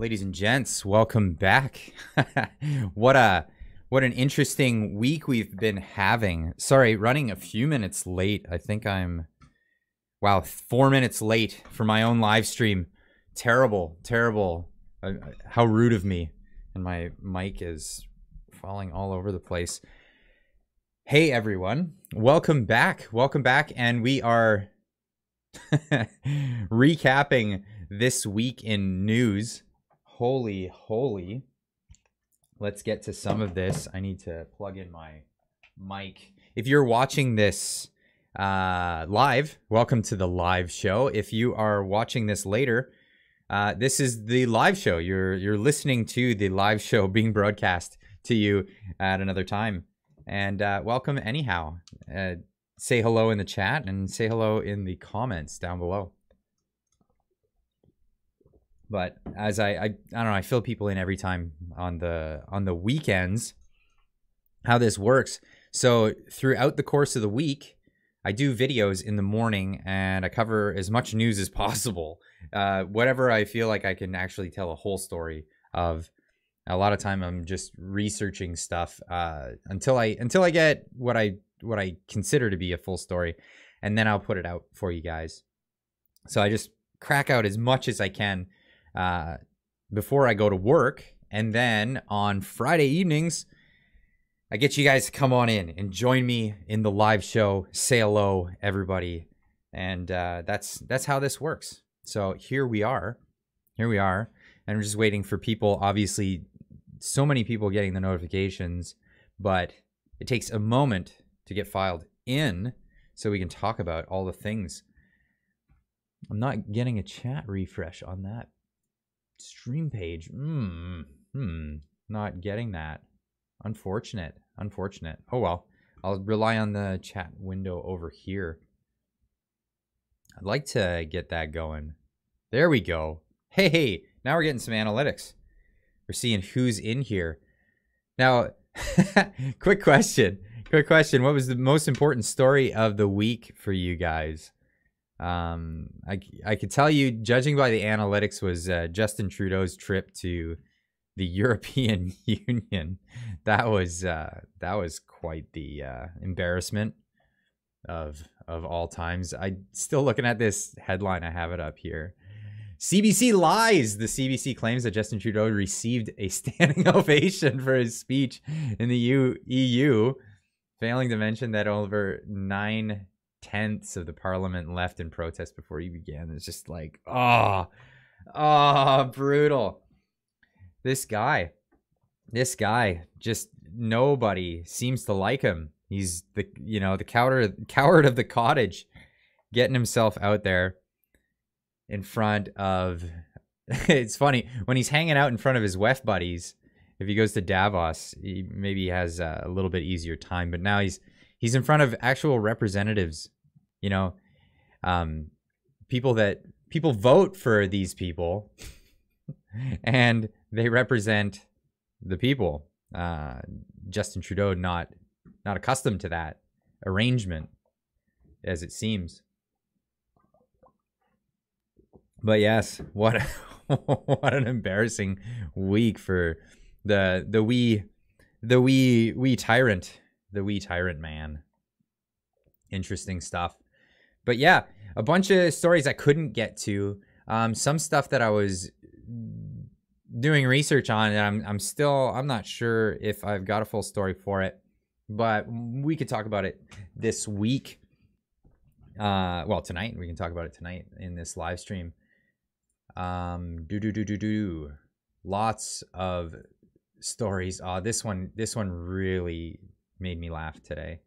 Ladies and gents, welcome back. what a what an interesting week we've been having. Sorry, running a few minutes late. I think I'm wow, 4 minutes late for my own live stream. Terrible, terrible. Uh, how rude of me. And my mic is falling all over the place. Hey everyone, welcome back. Welcome back and we are recapping this week in news holy, holy. Let's get to some of this. I need to plug in my mic. If you're watching this uh, live, welcome to the live show. If you are watching this later, uh, this is the live show. You're you're listening to the live show being broadcast to you at another time. And uh, welcome anyhow. Uh, say hello in the chat and say hello in the comments down below. But as I, I, I don't know, I fill people in every time on the on the weekends. How this works. So throughout the course of the week, I do videos in the morning and I cover as much news as possible. Uh, whatever I feel like I can actually tell a whole story of. A lot of time I'm just researching stuff uh, until I until I get what I what I consider to be a full story, and then I'll put it out for you guys. So I just crack out as much as I can uh, before I go to work. And then on Friday evenings, I get you guys to come on in and join me in the live show. Say hello, everybody. And uh, that's that's how this works. So here we are. Here we are. And I'm just waiting for people. Obviously, so many people getting the notifications, but it takes a moment to get filed in so we can talk about all the things. I'm not getting a chat refresh on that stream page. Hmm. Hmm. Not getting that. Unfortunate. Unfortunate. Oh well. I'll rely on the chat window over here. I'd like to get that going. There we go. Hey, hey, now we're getting some analytics. We're seeing who's in here. Now, quick question. Quick question. What was the most important story of the week for you guys? Um, I, I could tell you, judging by the analytics, was uh, Justin Trudeau's trip to the European Union. That was uh, that was quite the uh, embarrassment of of all times. I still looking at this headline. I have it up here. CBC lies. The CBC claims that Justin Trudeau received a standing ovation for his speech in the EU, failing to mention that over nine tenths of the parliament left in protest before he began. It's just like, oh, oh, brutal. This guy, this guy, just nobody seems to like him. He's the, you know, the coward, coward of the cottage, getting himself out there in front of. it's funny when he's hanging out in front of his WEF buddies. If he goes to Davos, he maybe has a little bit easier time. But now he's he's in front of actual representatives you know um, people that people vote for these people and they represent the people. Uh, justin trudeau not not accustomed to that arrangement as it seems. But yes what what an embarrassing week for the the wee the wee wee tyrant the wee tyrant man interesting stuff but yeah, a bunch of stories I couldn't get to. Um, some stuff that I was doing research on, and I'm I'm still I'm not sure if I've got a full story for it, but we could talk about it this week. Uh, well, tonight we can talk about it tonight in this live stream. Um, do do do do do. Lots of stories. Uh, this one this one really made me laugh today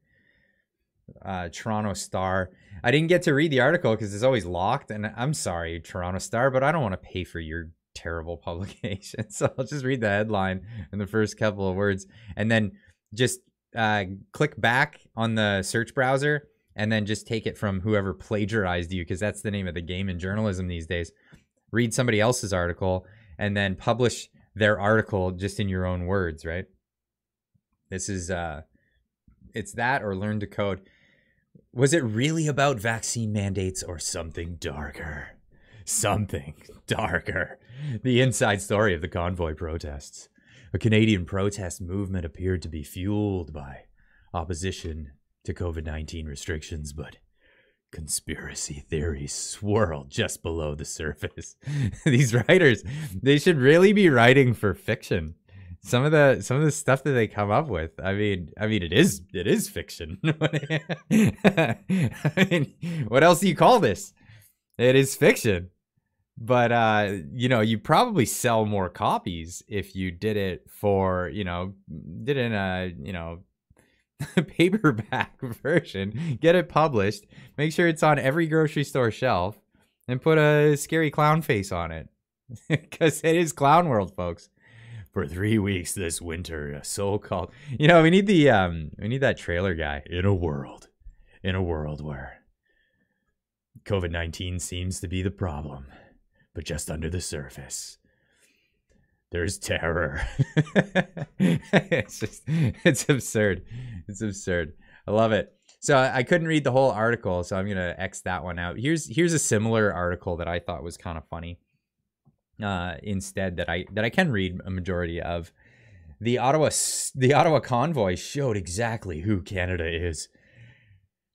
uh, Toronto Star. I didn't get to read the article because it's always locked, and I'm sorry, Toronto Star, but I don't want to pay for your terrible publication. So I'll just read the headline and the first couple of words, and then just uh, click back on the search browser, and then just take it from whoever plagiarized you, because that's the name of the game in journalism these days. Read somebody else's article, and then publish their article just in your own words, right? This is uh, it's that or learn to code. Was it really about vaccine mandates or something darker? Something darker. The inside story of the convoy protests. A Canadian protest movement appeared to be fueled by opposition to COVID 19 restrictions, but conspiracy theories swirl just below the surface. These writers, they should really be writing for fiction. Some of the some of the stuff that they come up with, I mean, I mean, it is it is fiction. I mean, what else do you call this? It is fiction. But uh, you know, you probably sell more copies if you did it for, you know, did it in a, you know, paperback version, get it published, make sure it's on every grocery store shelf, and put a scary clown face on it. Because it is Clown World, folks. For three weeks this winter, a so-called, you know, we need the um, we need that trailer guy in a world, in a world where COVID nineteen seems to be the problem, but just under the surface, there's terror. it's just it's absurd. It's absurd. I love it. So I couldn't read the whole article, so I'm gonna X that one out. Here's here's a similar article that I thought was kind of funny. Uh, instead, that I that I can read a majority of. The Ottawa the Ottawa convoy showed exactly who Canada is,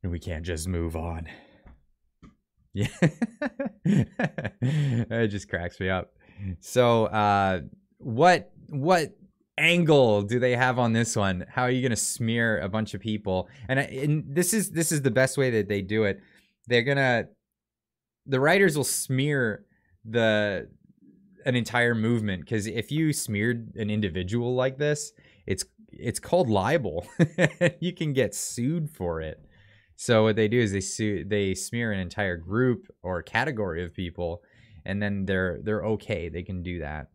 and we can't just move on. Yeah, it just cracks me up. So, uh, what what angle do they have on this one? How are you going to smear a bunch of people? And, and this is this is the best way that they do it. They're gonna the writers will smear the an entire movement because if you smeared an individual like this, it's it's called libel. you can get sued for it. So what they do is they sue they smear an entire group or category of people, and then they're they're okay. They can do that.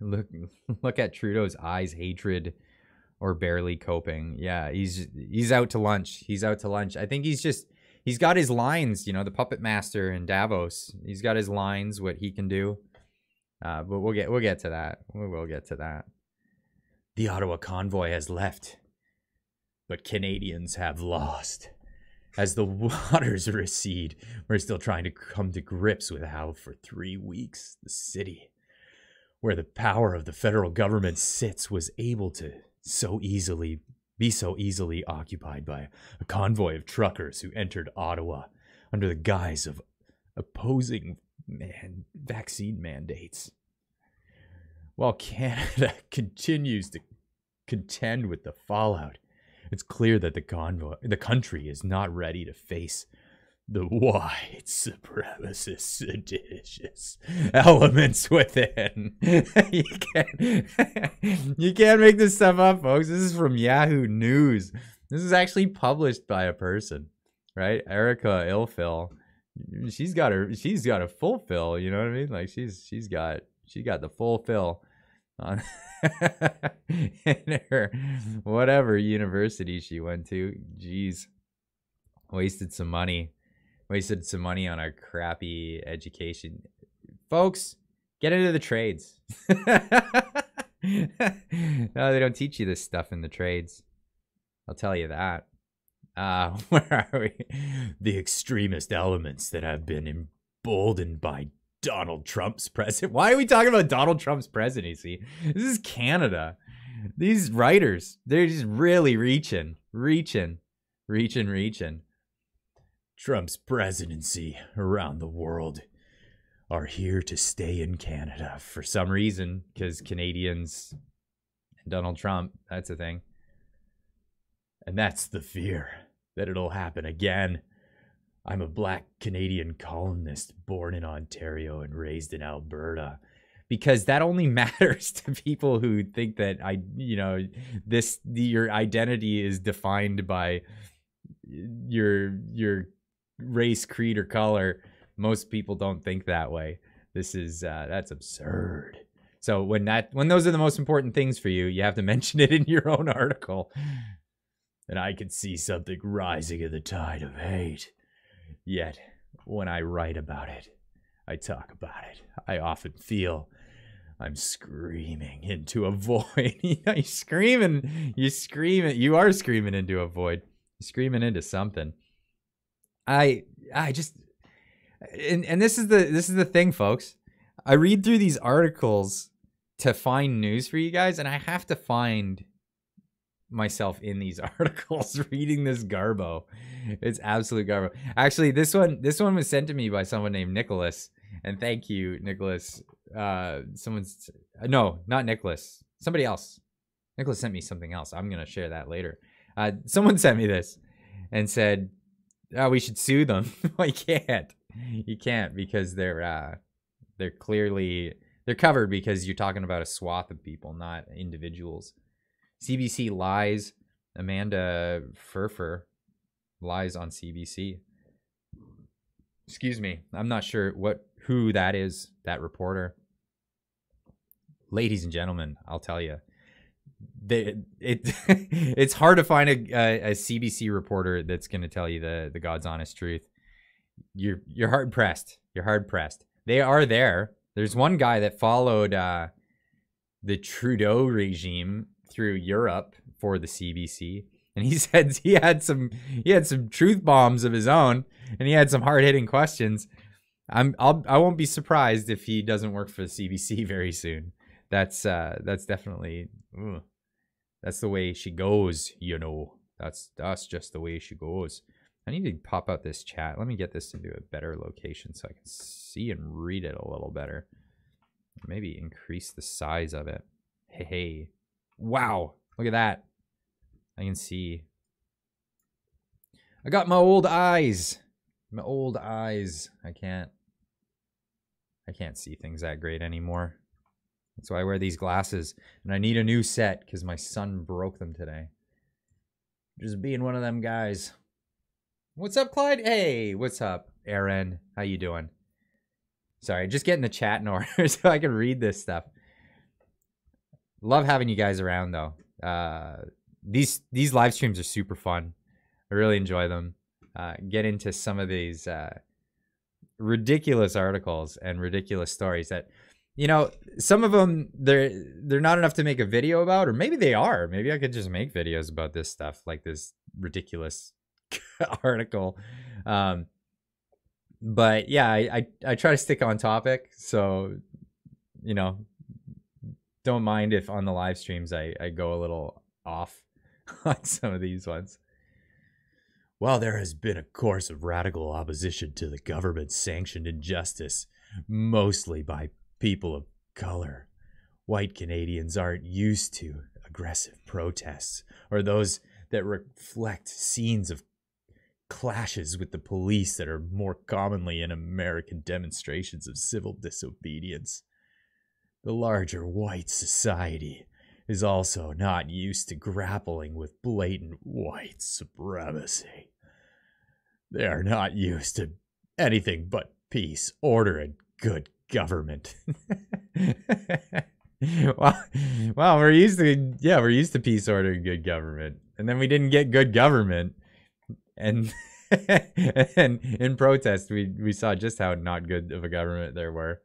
Look look at Trudeau's eyes, hatred or barely coping. Yeah, he's he's out to lunch. He's out to lunch. I think he's just he's got his lines, you know, the puppet master in Davos. He's got his lines, what he can do. Uh, but we'll get we'll get to that. We will get to that. The Ottawa convoy has left, but Canadians have lost. As the waters recede, we're still trying to come to grips with how, for three weeks, the city where the power of the federal government sits was able to so easily be so easily occupied by a convoy of truckers who entered Ottawa under the guise of opposing man vaccine mandates. While Canada continues to contend with the fallout, it's clear that the convoy the country is not ready to face the white supremacist seditious elements within. you can't you can't make this stuff up, folks. This is from Yahoo News. This is actually published by a person, right? Erica Ifill. She's got her she's got a full fill, you know what I mean? Like she's she's got she got the full fill on in her whatever university she went to. Jeez. Wasted some money wasted some money on a crappy education. Folks, get into the trades. no, they don't teach you this stuff in the trades. I'll tell you that. Uh, where are we? The extremist elements that have been emboldened by Donald Trump's president. Why are we talking about Donald Trump's presidency? This is Canada. These writers, they're just really reaching, reaching, reaching, reaching. Trump's presidency around the world are here to stay in Canada for some reason because Canadians and Donald Trump, that's a thing. And that's the fear that it'll happen again. I'm a black Canadian columnist born in Ontario and raised in Alberta because that only matters to people who think that I you know this your identity is defined by your your race, creed, or color. Most people don't think that way. This is uh, that's absurd. So when that when those are the most important things for you, you have to mention it in your own article. And I can see something rising in the tide of hate. Yet when I write about it, I talk about it. I often feel I'm screaming into a void. you're screaming, you're screaming, you are screaming into a void. You're screaming into something. I I just and and this is the this is the thing, folks. I read through these articles to find news for you guys, and I have to find myself in these articles reading this garbo. It's absolute garbo. Actually, this one this one was sent to me by someone named Nicholas, and thank you, Nicholas. Uh, someone's no, not Nicholas. Somebody else. Nicholas sent me something else. I'm gonna share that later. Uh, someone sent me this and said, "Oh, we should sue them." you can't. You can't because they're uh, they're clearly they're covered because you're talking about a swath of people, not individuals. CBC lies. Amanda Pfeffer lies on CBC. Excuse me. I'm not sure what who that is, that reporter. Ladies and gentlemen, I'll tell you. They, it it's hard to find a, a, a CBC reporter that's going to tell you the the God's honest truth. You're you're hard pressed. You're hard pressed. They are there. There's one guy that followed uh, the Trudeau regime through Europe for the CBC, and he said he had some he had some truth bombs of his own, and he had some hard hitting questions. I'm I'll I won't be surprised if he doesn't work for the CBC very soon. That's uh that's definitely ugh, that's the way she goes, you know. That's that's just the way she goes. I need to pop out this chat. Let me get this into a better location so I can see and read it a little better. Maybe increase the size of it. Hey, hey. Wow, look at that. I can see. I got my old eyes. My old eyes. I can't. I can't see things that great anymore. That's why I wear these glasses. And I need a new set because my son broke them today. Just being one of them guys. What's up, Clyde? Hey, what's up, Aaron? How you doing? Sorry, just getting the chat in order so I can read this stuff. Love having you guys around though. Uh, these these live streams are super fun. I really enjoy them. Uh, get into some of these uh, ridiculous articles and ridiculous stories that you know some of them they're they're not enough to make a video about or maybe they are maybe i could just make videos about this stuff like this ridiculous article um but yeah I, I i try to stick on topic so you know don't mind if on the live streams I, I go a little off on some of these ones. While there has been a course of radical opposition to the government sanctioned injustice, mostly by people of color, white Canadians aren't used to aggressive protests or those that reflect scenes of clashes with the police that are more commonly in American demonstrations of civil disobedience. The larger white society is also not used to grappling with blatant white supremacy. They are not used to anything but peace, order, and good government. well, well, we're used to yeah, we're used to peace, order, and good government, and then we didn't get good government, and and in protest, we we saw just how not good of a government there were.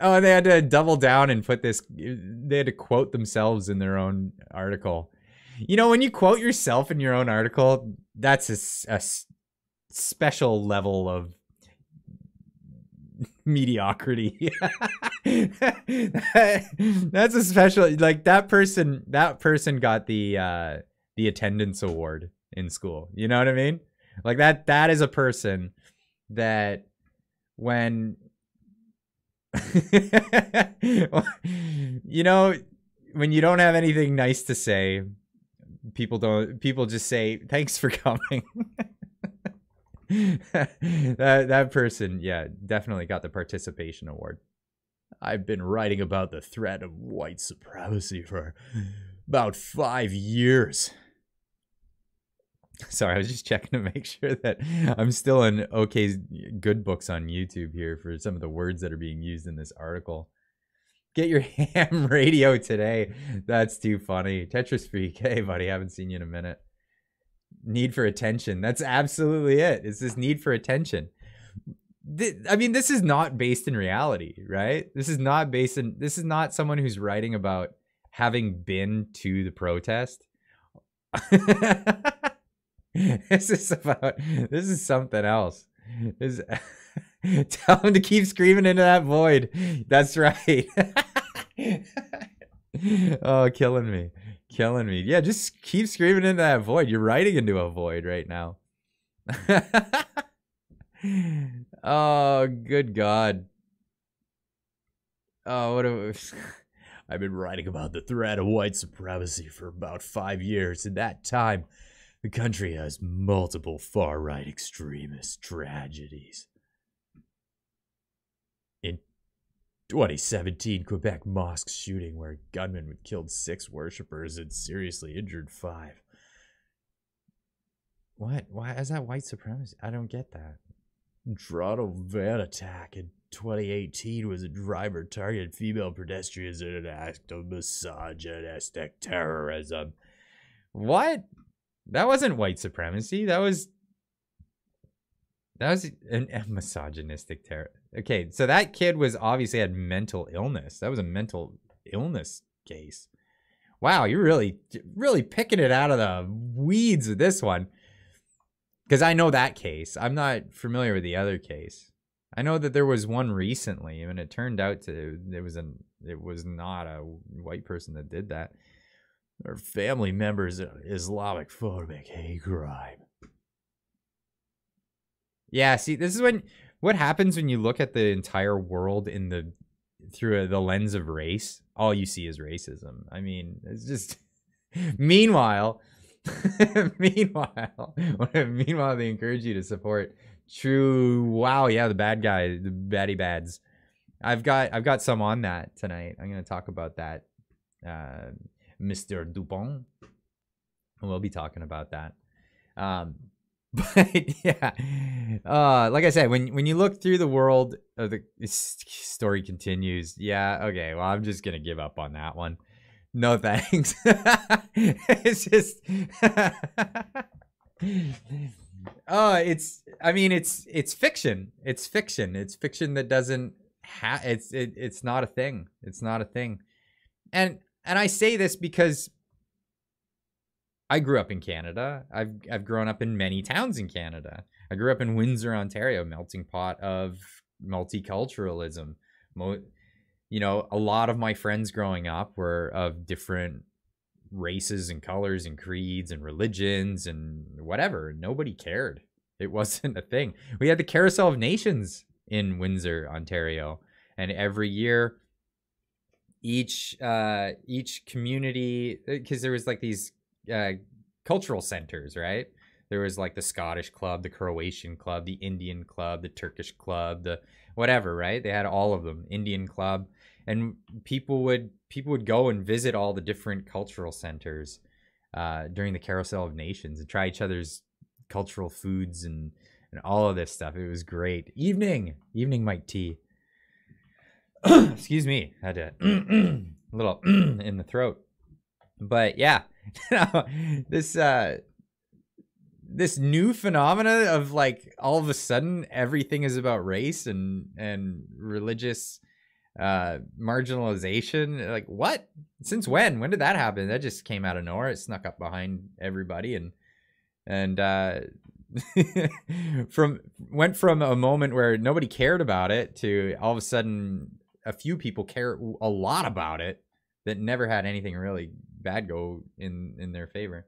Oh, they had to double down and put this. They had to quote themselves in their own article. You know, when you quote yourself in your own article, that's a, a special level of mediocrity. that's a special like that person that person got the uh the attendance award in school. You know what I mean? Like that that is a person that when you know, when you don't have anything nice to say, people don't people just say thanks for coming. that that person, yeah, definitely got the participation award. I've been writing about the threat of white supremacy for about 5 years. Sorry, I was just checking to make sure that I'm still in okay good books on YouTube here for some of the words that are being used in this article. Get your ham radio today. That's too funny. Tetris Freak, hey buddy, haven't seen you in a minute. Need for attention. That's absolutely it. It's this need for attention. I mean, this is not based in reality, right? This is not based in. This is not someone who's writing about having been to the protest. this is about this is something else. This Tell him to keep screaming into that void. That's right. oh, killing me. Killing me. Yeah, just keep screaming into that void. You're writing into a void right now. oh, good God. Oh, what a. I've been writing about the threat of white supremacy for about five years. In that time, the country has multiple far right extremist tragedies. In 2017, Quebec mosque shooting where gunmen killed six worshippers and seriously injured five. What? Why is that white supremacy? I don't get that. Toronto van attack in 2018 was a driver targeted female pedestrians in an act of misogynistic terrorism. What? That wasn't white supremacy. That was that was an, a misogynistic terror. Okay, so that kid was obviously had mental illness. That was a mental illness case. Wow, you're really really picking it out of the weeds with this one. Because I know that case. I'm not familiar with the other case. I know that there was one recently, and it turned out to it was an it was not a white person that did that. Or family members of Islamic phobic hate crime. Yeah, see, this is when what happens when you look at the entire world in the through the lens of race. All you see is racism. I mean, it's just. meanwhile, meanwhile, meanwhile, they encourage you to support true. Wow, yeah, the bad guy, the baddie bads. I've got I've got some on that tonight. I'm gonna talk about that, uh, Mr. Dupont. We'll be talking about that. Um, but yeah, uh, like I said, when when you look through the world, of the story continues. Yeah, okay. Well, I'm just gonna give up on that one. No thanks. it's just Oh, it's I mean it's it's fiction. It's fiction. It's fiction that doesn't have it's it, it's not a thing. It's not a thing. And and I say this because I grew up in Canada. I've I've grown up in many towns in Canada. I grew up in Windsor, Ontario, melting pot of multiculturalism. Mo- you know, a lot of my friends growing up were of different races and colors and creeds and religions and whatever. Nobody cared. It wasn't a thing. We had the Carousel of Nations in Windsor, Ontario, and every year each uh each community because there was like these uh cultural centers, right? There was like the Scottish club, the Croatian club, the Indian club, the Turkish club, the whatever, right? They had all of them. Indian club and people would people would go and visit all the different cultural centers uh, during the Carousel of Nations and try each other's cultural foods and and all of this stuff. It was great. Evening, evening, Mike T. Excuse me, I had a little in the throat, but yeah, this uh this new phenomena of like all of a sudden everything is about race and and religious uh marginalization like what? Since when? When did that happen? That just came out of nowhere. It snuck up behind everybody and and uh from went from a moment where nobody cared about it to all of a sudden a few people care a lot about it that never had anything really bad go in in their favor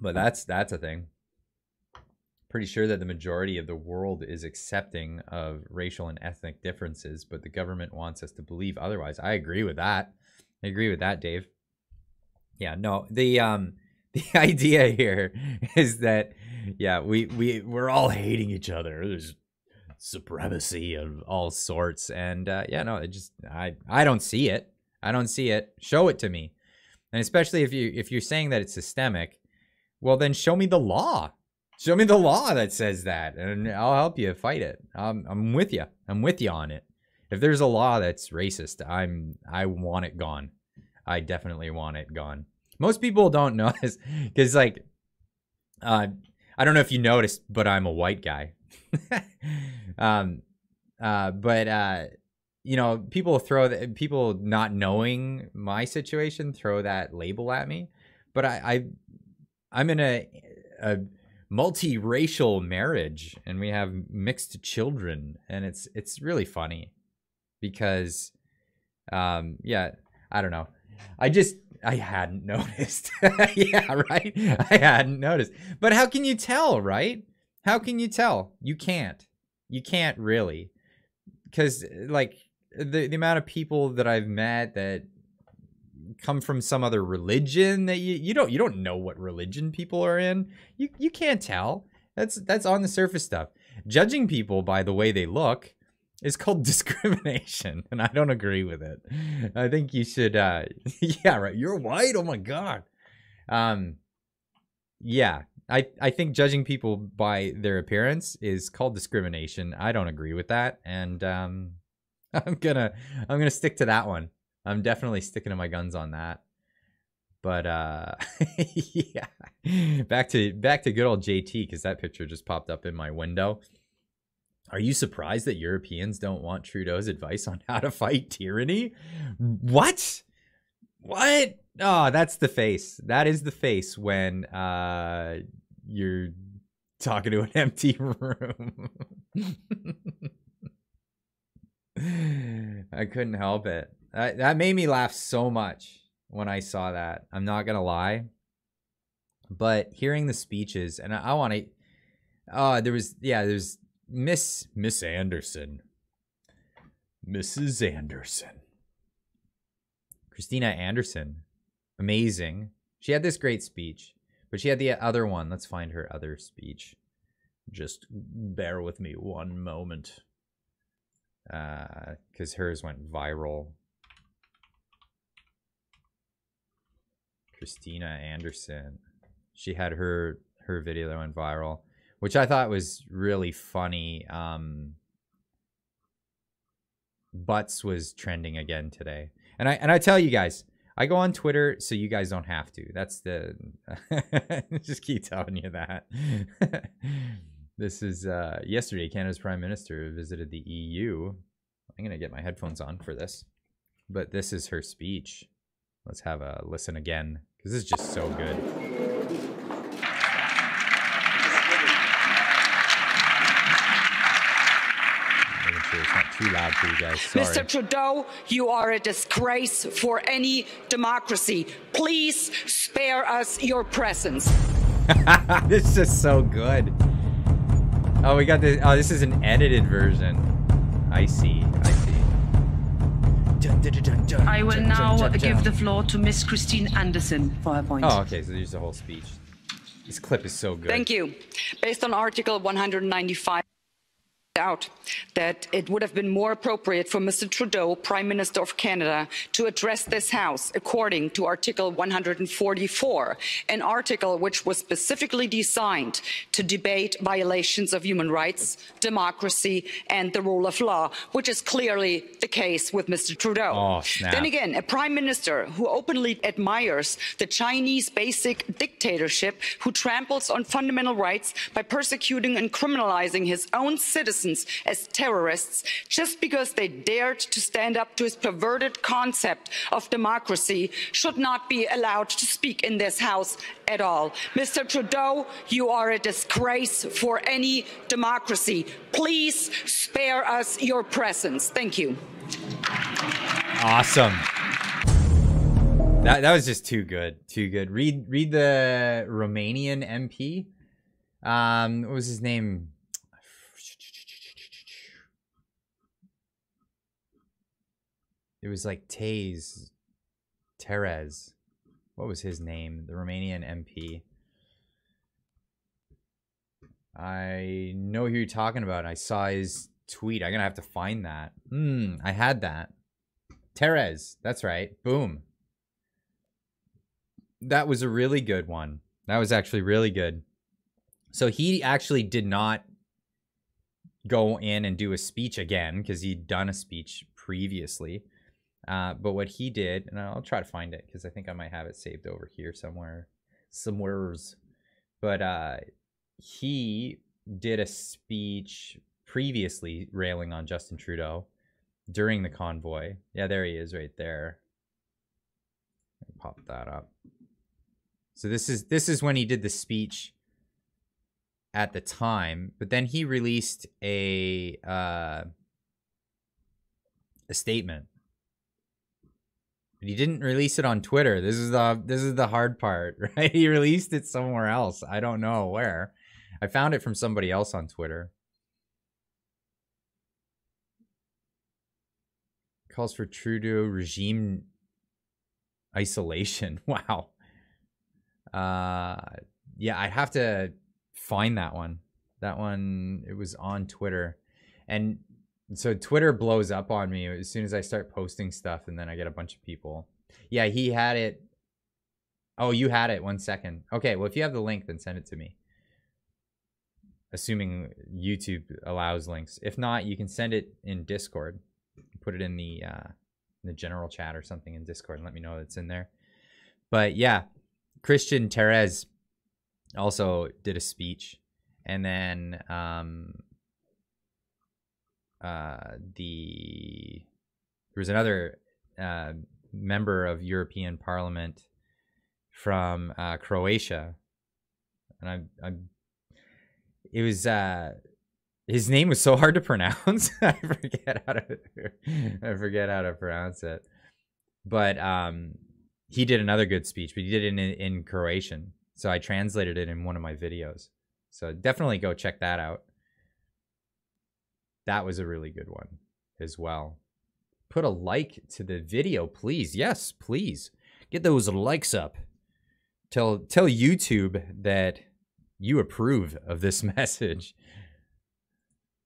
but that's that's a thing pretty sure that the majority of the world is accepting of racial and ethnic differences, but the government wants us to believe otherwise. I agree with that. I agree with that, Dave. Yeah, no, the um the idea here is that yeah, we we we're all hating each other. There's supremacy of all sorts and uh yeah, no, it just I I don't see it. I don't see it. Show it to me. And especially if you if you're saying that it's systemic, well then show me the law Show me the law that says that, and I'll help you fight it. I'm, I'm with you. I'm with you on it. If there's a law that's racist, I'm I want it gone. I definitely want it gone. Most people don't know this because, like, uh, I don't know if you noticed, but I'm a white guy. um, uh, but uh, you know, people throw that people not knowing my situation throw that label at me. But I, I I'm in a, a multiracial marriage and we have mixed children and it's it's really funny because um yeah i don't know. I just i hadn't noticed. Yeah right? I hadn't noticed. But how can you tell right how can you tell you can't you can't really because like the, the amount of people that i've met that come from some other religion that you, you don't you don't know what religion people are in. You you can't tell. That's that's on the surface stuff. Judging people by the way they look is called discrimination, and I don't agree with it. I think you should uh yeah, right. You're white? Oh my god. Um yeah, I, I think judging people by their appearance is called discrimination. I don't agree with that, and um, I'm gonna I'm gonna stick to that one. I'm definitely sticking to my guns on that. But uh yeah. Back to back to good old JT because that picture just popped up in my window. Are you surprised that Europeans don't want Trudeau's advice on how to fight tyranny? What? What? Oh, that's the face. That is the face when uh you're talking to an empty room. I couldn't help it. That, that made me laugh so much when I saw that. I'm not gonna lie. But hearing the speeches, and I, I want to. Uh, there was yeah, there's Miss Miss Anderson, Mrs. Anderson, Christina Anderson, amazing. She had this great speech, but she had the other one. Let's find her other speech. Just bear with me one moment, because uh, hers went viral Christina Anderson. She had her her video that went viral, which I thought was really funny. Um, Butts was trending again today, and I and I tell you guys, I go on Twitter so you guys don't have to. That's the just keep telling you that. this is uh, yesterday. Canada's Prime Minister visited the EU. I'm gonna get my headphones on for this, but this is her speech. Let's have a listen again. Because this is just so good. Sure it's not too loud for you guys. Sorry. Mr. Trudeau, you are a disgrace for any democracy. Please spare us your presence. this is so good. Oh, we got this. Oh, this is an edited version. I see. I see. I will now give the floor to Miss Christine Anderson for her point. Oh, okay. So there's the whole speech. This clip is so good. Thank you. Based on Article 195 out that it would have been more appropriate for Mr. Trudeau, Prime Minister of Canada, to address this House according to Article 144, an article which was specifically designed to debate violations of human rights, democracy, and the rule of law, which is clearly the case with Mr. Trudeau. Oh. Then again, a Prime Minister who openly admires the Chinese basic dictatorship, who tramples on fundamental rights by persecuting and criminalizing his own citizens as terrorists just because they dared to stand up to his perverted concept of democracy should not be allowed to speak in this house at all. Mr. Trudeau, you are a disgrace for any democracy. Please spare us your presence. Thank you. Awesome. That, that was just too good. Too good. Read read the Romanian MP. Um, what was his name? It was like Taze, Terez. What was his name? The Romanian MP. I know who you're talking about. I saw his tweet. I'm gonna have to find that. Hmm, I had that. Terez. That's right. Boom. That was a really good one. That was actually really good. So he actually did not go in and do a speech again because he'd done a speech previously. Uh, but what he did, and I'll try to find it because I think I might have it saved over here somewhere, somewheres. But uh, he did a speech previously railing on Justin Trudeau during the convoy. Yeah, there he is, right there. Pop that up. So this is this is when he did the speech at the time, but then he released a uh, a statement. But he didn't release it on Twitter. This is the this is the hard part, right? He released it somewhere else. I don't know where. I found it from somebody else on Twitter. Calls for Trudeau regime isolation. Wow. Uh yeah, I'd have to find that one. That one it was on Twitter. And so Twitter blows up on me as soon as I start posting stuff and then I get a bunch of people. Yeah, he had it. Oh, you had it. One second. Okay, well if you have the link then send it to me. Assuming YouTube allows links. If not, you can send it in Discord. Put it in the uh in the general chat or something in Discord and let me know it's in there. But yeah, Christian Terez also did a speech, and then um, uh, the there was another uh, member of European Parliament from uh, Croatia, and I, I it was uh, his name was so hard to pronounce. I forget how to I forget how to pronounce it, but um, he did another good speech, but he did it in in Croatian. So I translated it in one of my videos. So definitely go check that out. That was a really good one as well. Put a like to the video, please. Yes, please. Get those likes up. Tell tell YouTube that you approve of this message.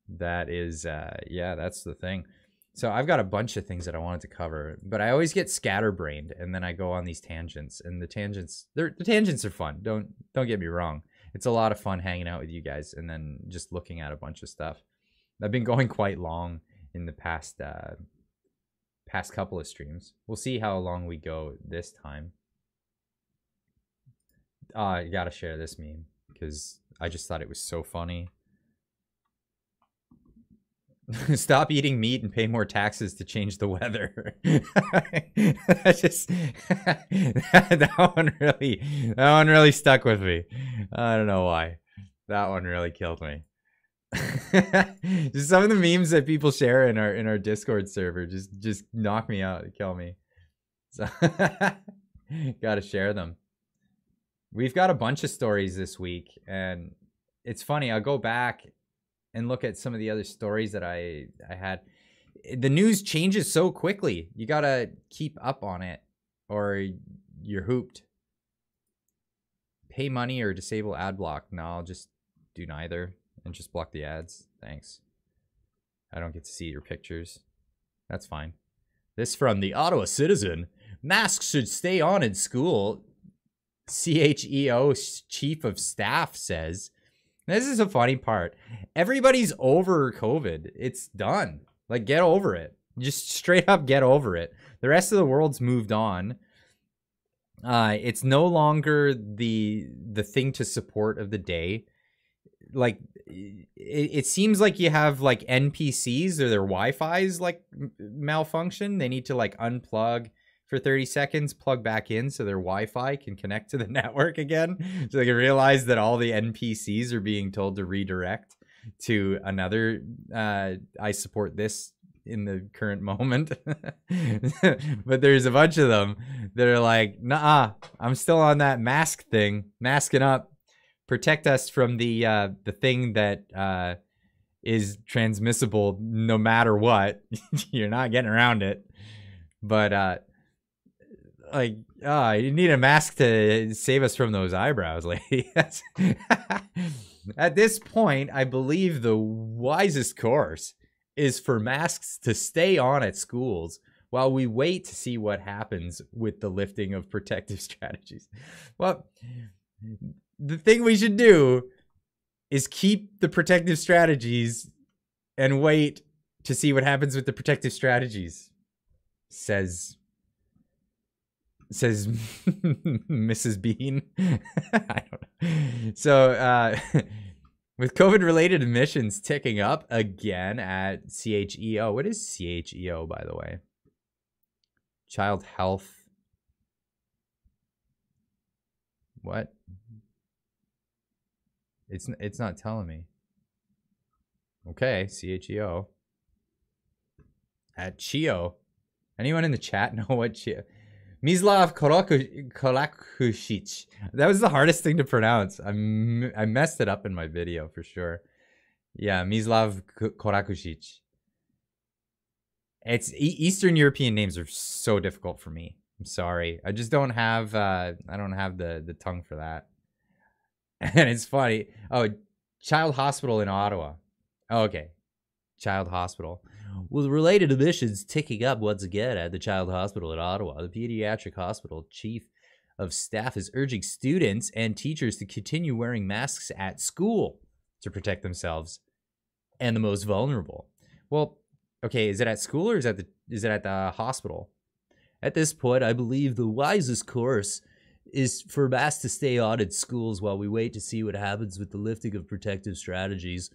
That is uh yeah, that's the thing. So I've got a bunch of things that I wanted to cover, but I always get scatterbrained and then I go on these tangents and the tangents they're the tangents are fun. Don't don't get me wrong. It's a lot of fun hanging out with you guys and then just looking at a bunch of stuff. I've been going quite long in the past uh past couple of streams. We'll see how long we go this time. Uh, I got to share this meme because I just thought it was so funny. Stop eating meat and pay more taxes to change the weather. I just that one really that one really stuck with me. I don't know why. That one really killed me. just some of the memes that people share in our in our Discord server just just knock me out, kill me. So got to share them. We've got a bunch of stories this week and it's funny, I'll go back and look at some of the other stories that I I had. The news changes so quickly. You gotta keep up on it, or you're hooped. Pay money or disable ad block. No, I'll just do neither and just block the ads. Thanks. I don't get to see your pictures. That's fine. This from the Ottawa Citizen. Masks should stay on in school. CHEO chief of staff says this is a funny part. Everybody's over COVID. It's done. Like, get over it. Just straight up get over it. The rest of the world's moved on. Uh, it's no longer the the thing to support of the day. Like, it, it seems like you have like NPCs or their Wi-Fi's like malfunction. They need to like unplug for 30 seconds, plug back in so their Wi-Fi can connect to the network again. So they can realize that all the NPCs are being told to redirect to another uh, I support this in the current moment. but there's a bunch of them that are like, nah, I'm still on that mask thing, masking up. Protect us from the uh, the thing that uh, is transmissible no matter what. You're not getting around it. But uh, like ah, you need a mask to save us from those eyebrows, lady. At this point, I believe the wisest course is for masks to stay on at schools while we wait to see what happens with the lifting of protective strategies. Well, the thing we should do is keep the protective strategies and wait to see what happens with the protective strategies, says says Mrs. Bean. I don't know. So, uh, with COVID related emissions ticking up again at CHEO. What is CHEO, by the way? Child Health. What? It's it's not telling me. Okay, C H E O. At Chio. Anyone in the chat know what Chio? Mislav Kolakusic. That was the hardest thing to pronounce. I, I messed it up in my video for sure. Yeah, Mislav Korakusic. It's Eastern European names are so difficult for me. I'm sorry. I just don't have uh I don't have the the tongue for that. And it's funny. Oh, Child Hospital in Ottawa. Oh, okay. Child Hospital. With related admissions ticking up once again at the Child Hospital in Ottawa, the pediatric hospital chief of staff is urging students and teachers to continue wearing masks at school to protect themselves and the most vulnerable. Well, okay, is it at school or is it at the is it at the hospital? At this point, I believe the wisest course is for masks to stay on at schools while we wait to see what happens with the lifting of protective strategies.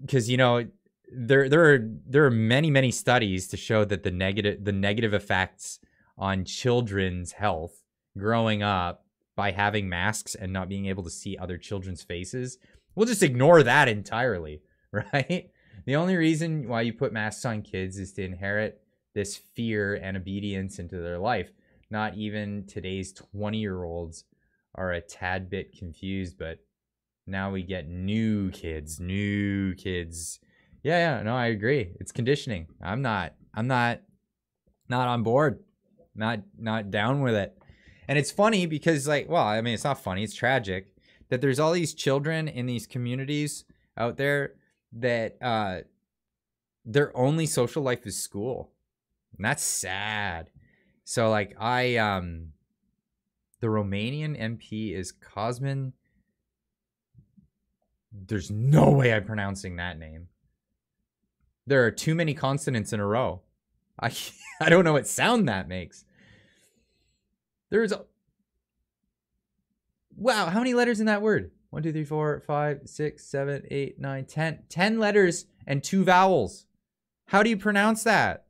Because you know, there there are there are many many studies to show that the negative the negative effects on children's health growing up by having masks and not being able to see other children's faces. We'll just ignore that entirely, right? The only reason why you put masks on kids is to inherit this fear and obedience into their life. Not even today's 20 year olds are a tad bit confused, but now we get new kids, new kids. Yeah, yeah, no, I agree. It's conditioning. I'm not, I'm not, not on board. Not, not down with it. And it's funny because, like, well, I mean, it's not funny. It's tragic that there's all these children in these communities out there that uh, their only social life is school. And that's sad. So like I um the Romanian MP is Cosmin There's no way I'm pronouncing that name. There are too many consonants in a row. I I don't know what sound that makes. There's a Wow, how many letters in that word? One, two, three, four, five, six, seven, eight, nine, ten. Ten letters and two vowels. How do you pronounce that?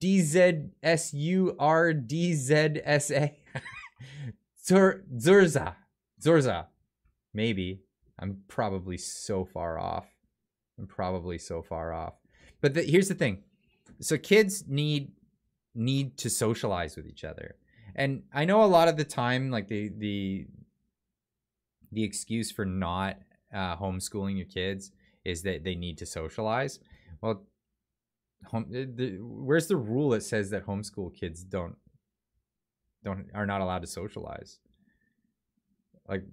D Z S U R D Z S A. Zurza. Zurza. Maybe. I'm probably so far off. I'm probably so far off. But the, here's the thing. So kids need need to socialize with each other. And I know a lot of the time like the the the excuse for not uh, homeschooling your kids is that they need to socialize. Well, home, eh, the, where's the rule that says that homeschool kids don't don't are not allowed to socialize? Like,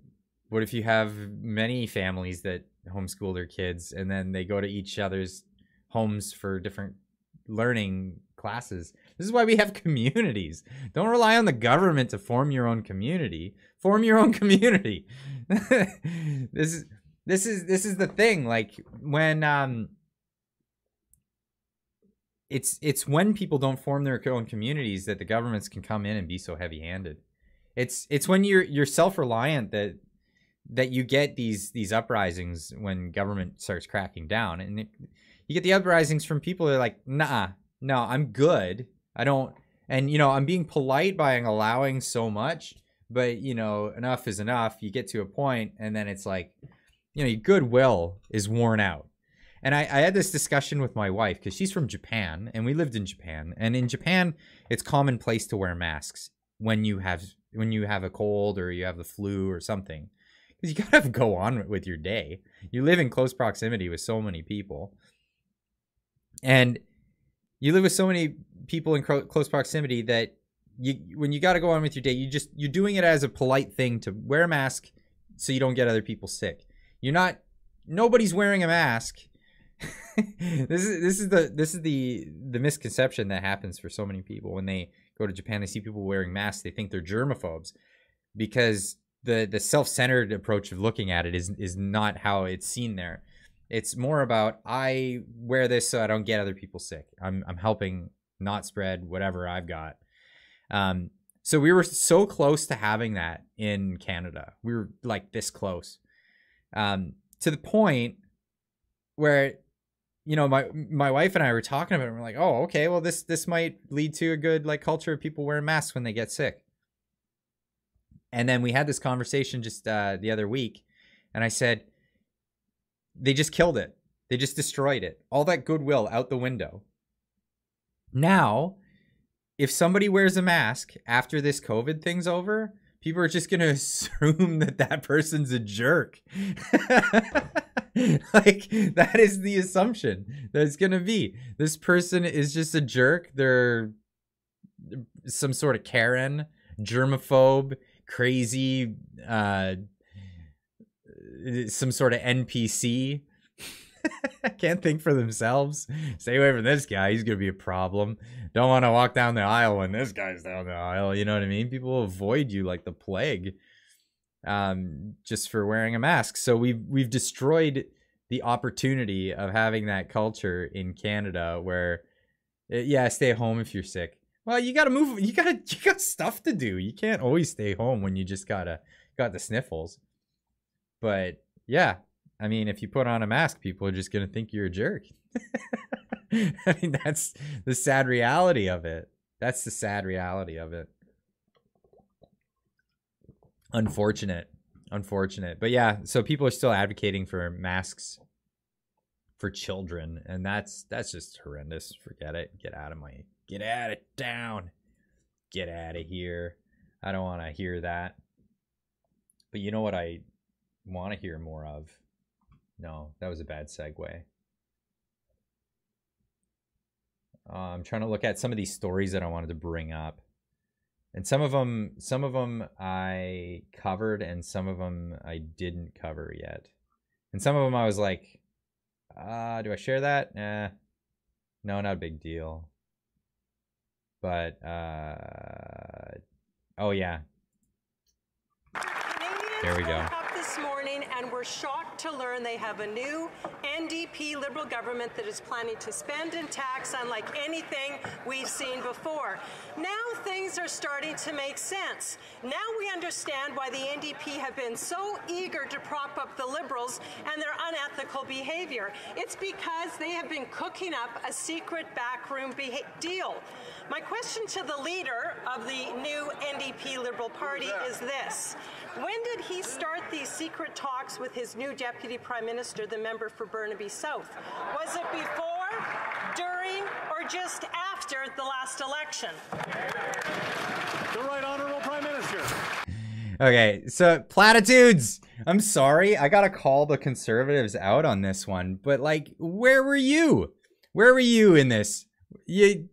what if you have many families that homeschool their kids and then they go to each other's homes for different learning classes? This is why we have communities. Don't rely on the government to form your own community. Form your own community. this is this is this is the thing. Like when um it's it's when people don't form their own communities that the governments can come in and be so heavy-handed. It's it's when you're you're self-reliant that that you get these these uprisings when government starts cracking down, and it, you get the uprisings from people that are like, nah, no, I'm good. I don't, and you know, I'm being polite by allowing so much, but you know, enough is enough. You get to a point, and then it's like, you know, your goodwill is worn out and I, I had this discussion with my wife because she's from Japan and we lived in Japan. And in Japan, it's commonplace to wear masks when you have when you have a cold or you have the flu or something. Because you gotta go on with your day. You live in close proximity with so many people. And you live with so many people in close proximity that you when you got to go on with your day, you just you're doing it as a polite thing to wear a mask so you don't get other people sick. You're not nobody's wearing a mask this is this is the this is the the misconception that happens for so many people when they go to Japan. They see people wearing masks. They think they're germaphobes because the the self centered approach of looking at it is is not how it's seen there. It's more about I wear this so I don't get other people sick. I'm I'm helping not spread whatever I've got. Um, so we were so close to having that in Canada. We were like this close, um, to the point where you know, my my wife and I were talking about it. And we're like, oh, okay, well, this this might lead to a good like culture of people wearing masks when they get sick. And then we had this conversation just uh, the other week, and I said, they just killed it. They just destroyed it. All that goodwill out the window. Now, if somebody wears a mask after this COVID thing's over, people are just going to assume that that person's a jerk. like, that is the assumption that it's going to be. This person is just a jerk. They're some sort of Karen, germaphobe, crazy, uh, some sort of NPC. Can't think for themselves. Stay away from this guy. He's gonna be a problem. Don't want to walk down the aisle when this guy's down the aisle. You know what I mean? People avoid you like the plague, um, just for wearing a mask. So we've we've destroyed the opportunity of having that culture in Canada where, eh, yeah, stay home if you're sick. Well, you gotta move. You gotta you got stuff to do. You can't always stay home when you just gotta got the sniffles. But yeah, I mean, if you put on a mask, people are just gonna think you're a jerk. I mean, that's the sad reality of it. That's the sad reality of it. Unfortunate. Unfortunate. But yeah, so people are still advocating for masks for children, and that's that's just horrendous. Forget it. Get out of my get out of town. Get out of here. I don't want to hear that. But you know what I want to hear more of? No, that was a bad segue. Uh, I'm trying to look at some of these stories that I wanted to bring up. And some of them, some of them I covered, and some of them I didn't cover yet. And some of them I was like, uh, do I share that? Eh, no, not a big deal. But, uh, oh yeah. There we go and we're shocked to learn they have a new NDP Liberal government that is planning to spend and tax unlike anything we've seen before. Now things are starting to make sense. Now we understand why the NDP have been so eager to prop up the Liberals and their unethical behavior. It's because they have been cooking up a secret backroom deal. My question to the leader of the new NDP Liberal Party is this. When did he start these secret talks with his new Deputy Prime Minister, the member for Burnaby South? Was it before, during, or just after the last election? The Right Honourable Prime Minister. Okay, so platitudes. I'm sorry, I gotta call the conservatives out on this one, but like, where were you? Where were you in this? You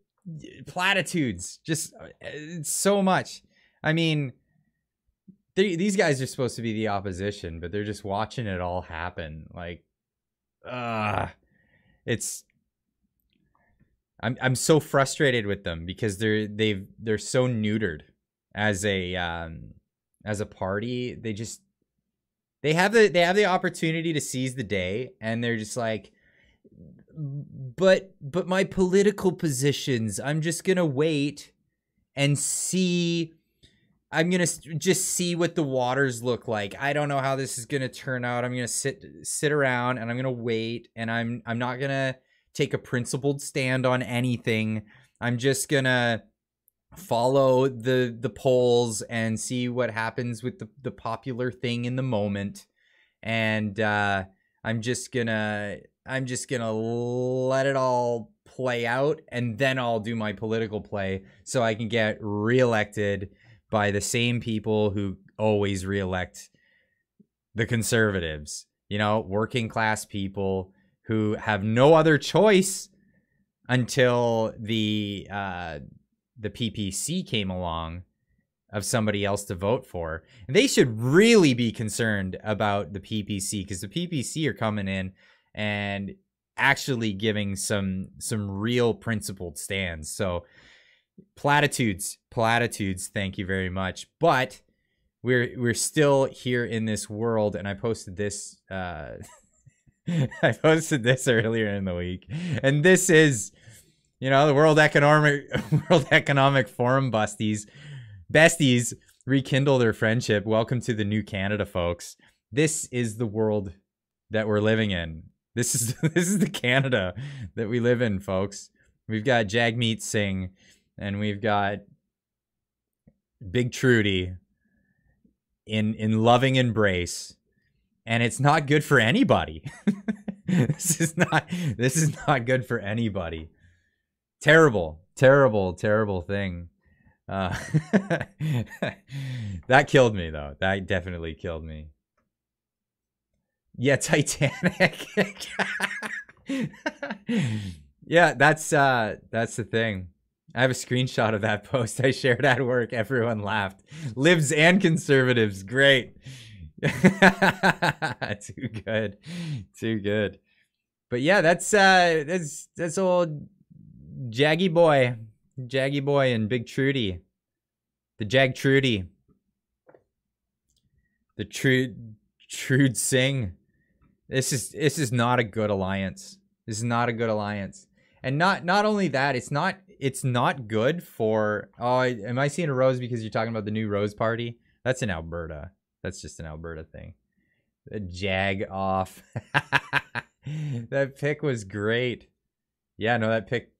platitudes, just uh, so much. I mean, they, these guys are supposed to be the opposition, but they're just watching it all happen. Like, uh it's I'm I'm so frustrated with them because they're they've they're so neutered as a um as a party. They just they have the they have the opportunity to seize the day and they're just like but but my political positions, I'm just to wait and see I'm gonna just see what the waters look like. I don't know how this is gonna turn out. I'm gonna sit sit around and I'm gonna wait, and I'm I'm not gonna take a principled stand on anything. I'm just gonna follow the the polls and see what happens with the the popular thing in the moment, and uh, I'm just gonna I'm just gonna let it all play out, and then I'll do my political play so I can get reelected by the same people who always reelect the conservatives, you know, working class people who have no other choice until the uh, the PPC came along of somebody else to vote for. And they should really be concerned about the PPC because the PPC are coming in and actually giving some some real principled stands. So platitudes, platitudes. Thank you very much. But we're we're still here in this world, and I posted this. Uh, I posted this earlier in the week, and this is, you know, the World Economic World Economic Forum busties, besties rekindle their friendship. Welcome to the new Canada, folks. This is the world that we're living in. This is this is the Canada that we live in, folks. We've got Jagmeet Singh and we've got Big Trudy in in loving embrace and it's not good for anybody. this is not this is not good for anybody. Terrible, terrible, terrible thing. Uh, that killed me though. That definitely killed me. Yeah, Titanic. yeah, that's uh that's the thing. I have a screenshot of that post I shared at work. Everyone laughed. Libs and conservatives, great. Too good. Too good. But yeah, that's uh that's that's old Jaggy boy. Jaggy boy and Big Trudy. The Jag Trudy. The Trude Trude Singh. This is this is not a good alliance. This is not a good alliance. And not not only that, it's not it's not good for oh am I seeing a rose because you're talking about the new rose party? That's in Alberta. That's just an Alberta thing. The jag off. that pick was great. Yeah, no, that pick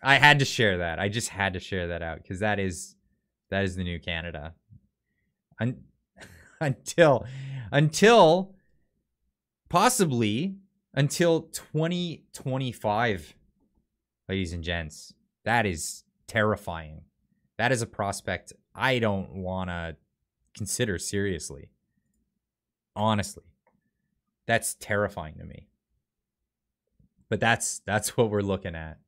I had to share that. I just had to share that out because that is that is the new Canada. Un- until until possibly until 2025 ladies and gents that is terrifying. That is a prospect i don't want to consider seriously. Honestly. That's terrifying to me. But that's that's what we're looking at.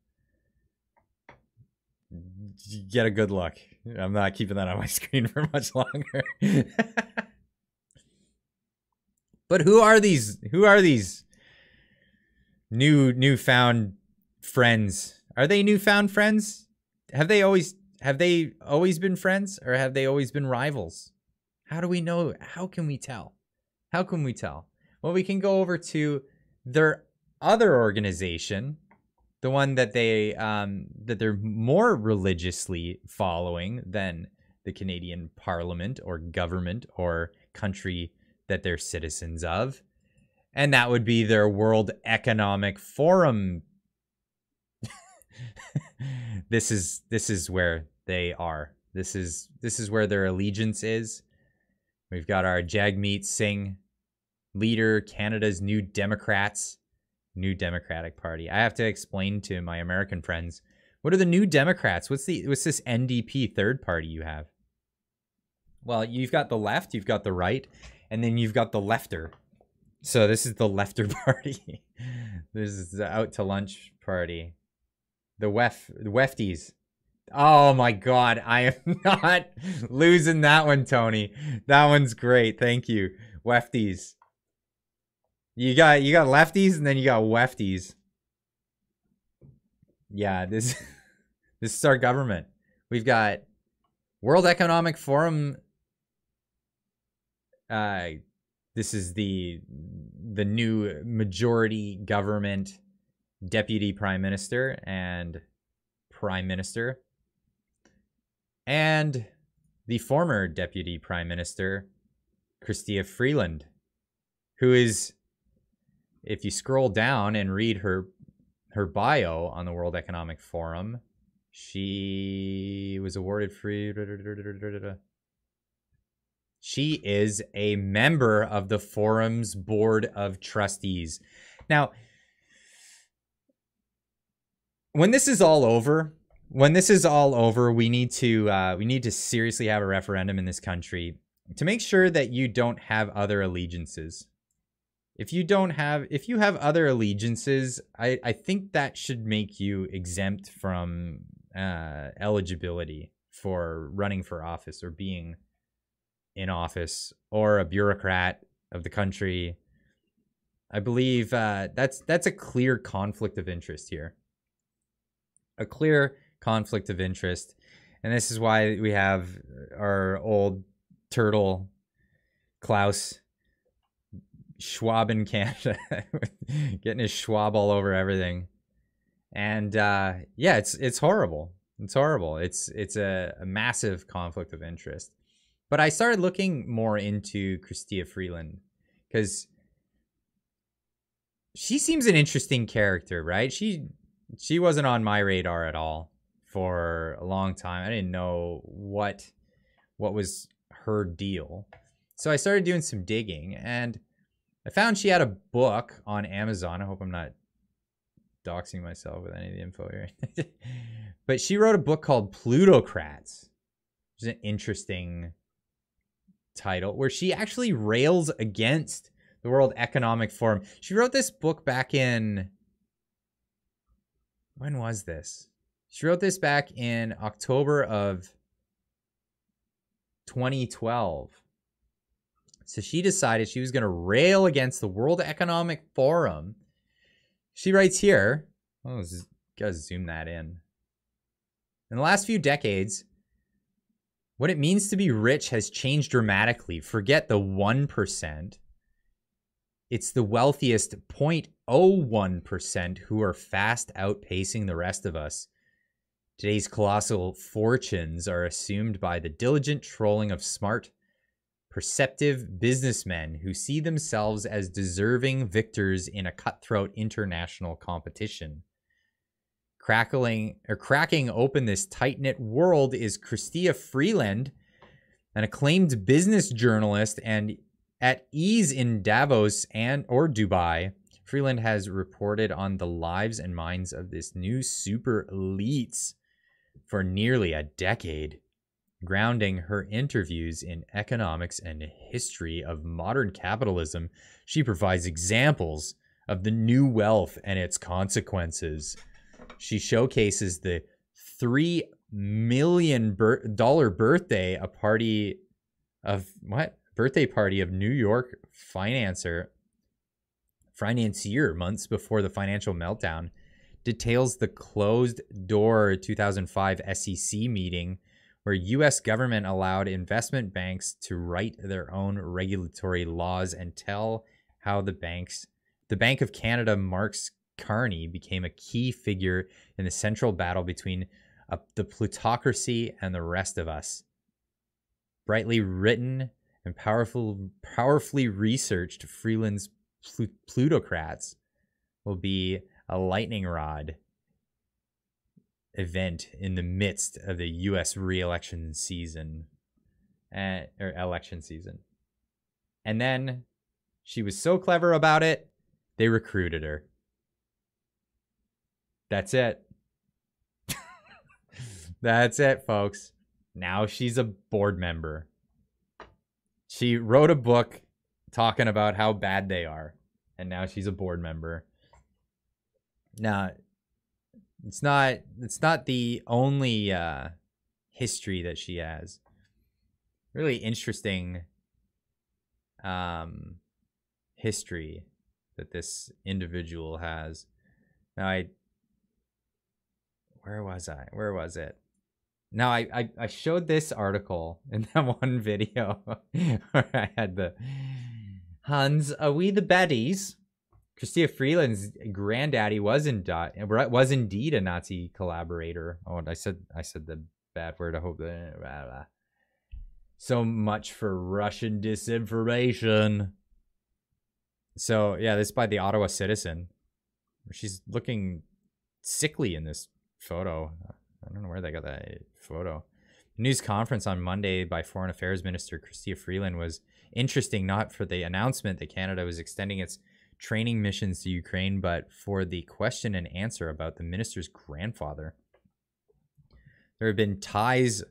Get a good look. I'm not keeping that on my screen for much longer. But who are these? Who are these new newfound friends? Are they newfound friends? Have they always have they always been friends or have they always been rivals? How do we know? How can we tell? How can we tell? Well, we can go over to their other organization, the one that they um, that they're more religiously following than the Canadian Parliament or government or country that they're citizens of. And that would be their World Economic Forum. this is this is where they are. This is this is where their allegiance is. We've got our Jagmeet Singh leader, Canada's New Democrats, New Democratic Party. I have to explain to my American friends what are the New Democrats? What's the what's this NDP third party you have? Well, you've got the left, you've got the right, and then you've got the lefter. So this is the lefter party. this is the out to lunch party. The wef the wefties. Oh my god, I am not losing that one, Tony. That one's great. Thank you. Wefties. You got you got lefties and then you got wefties. Yeah, this this is our government. We've got World Economic Forum uh, this is the the new majority government deputy prime minister and prime minister and the former deputy prime minister Chrystia Freeland who is if you scroll down and read her her bio on the World Economic Forum she was awarded free she is a member of the forum's board of trustees. Now, when this is all over, when this is all over, we need to uh, we need to seriously have a referendum in this country to make sure that you don't have other allegiances. If you don't have if you have other allegiances, I, I think that should make you exempt from uh, eligibility for running for office or being in office or a bureaucrat of the country. I believe uh, that's that's a clear conflict of interest here. A clear conflict of interest, and this is why we have our old turtle Klaus Schwab in Canada, getting his Schwab all over everything, and uh, yeah, it's it's horrible. It's horrible. It's it's a, a massive conflict of interest. But I started looking more into Chrystia Freeland because she seems an interesting character, right? She she wasn't on my radar at all for a long time. I didn't know what what was her deal. So I started doing some digging and I found she had a book on Amazon. I hope I'm not doxing myself with any of the info here. but she wrote a book called Plutocrats, which is an interesting title, where she actually rails against the World Economic Forum. She wrote this book back in. When was this? She wrote this back in October of 2012. So she decided she was going to rail against the World Economic Forum. She writes here, oh, gotta zoom that in. In the last few decades, what it means to be rich has changed dramatically. Forget the 1%. It's the wealthiest 0.01% who are fast outpacing the rest of us. Today's colossal fortunes are assumed by the diligent trolling of smart, perceptive businessmen who see themselves as deserving victors in a cutthroat international competition. Crackling or cracking open this tight-knit world is Chrystia Freeland, an acclaimed business journalist and at ease in Davos and or Dubai. Freeland has reported on the lives and minds of this new super elites for nearly a decade grounding her interviews in economics and history of modern capitalism, she provides examples of the new wealth and its consequences. She showcases the three million dollar birthday a party of what birthday party of New York financer financier months before the financial meltdown details the closed door 2005 SEC meeting where US government allowed investment banks to write their own regulatory laws and tell how the banks the Bank of Canada Marks Carney became a key figure in the central battle between uh, the plutocracy and the rest of us. Brightly written and powerful, powerfully researched, Freeland's plutocrats will be a lightning rod event in the midst of the U.S. re-election season, uh, or election season. And then she was so clever about it, they recruited her. That's it. That's it, folks. Now she's a board member. She wrote a book talking about how bad they are, and now she's a board member. Now, it's not it's not the only uh, history that she has. Really interesting um, history that this individual has. Now I where was I? Where was it? Now I, I, I showed this article in that one video where I had the Hans, are we the baddies? Chrystia Freeland's granddaddy was in was indeed a Nazi collaborator. Oh, I said I said the bad word. I hope that blah, blah. so much for Russian disinformation. So yeah, this is by the Ottawa Citizen. She's looking sickly in this photo. I don't know where they got that photo. News conference on Monday by Foreign Affairs Minister Chrystia Freeland was interesting, not for the announcement that Canada was extending its training missions to Ukraine, but for the question and answer about the minister's grandfather. There have been ties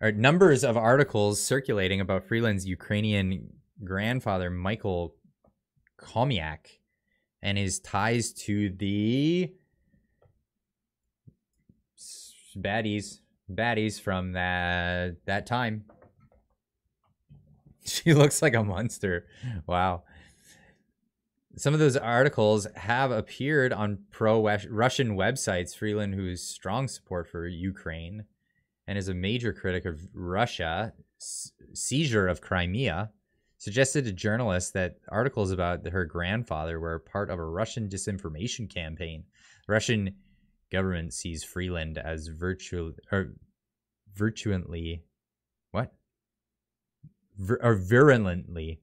or numbers of articles circulating about Freeland's Ukrainian grandfather, Michael Chomiak, and his ties to the baddies, baddies from that that time. She looks like a monster. Wow some of those articles have appeared on pro Russian websites. Freeland, who's strong support for Ukraine and is a major critic of Russia seizure of Crimea, suggested to journalists that articles about her grandfather were part of a Russian disinformation campaign. Russian government sees Freeland as virtual or virulently what? Vir, or virulently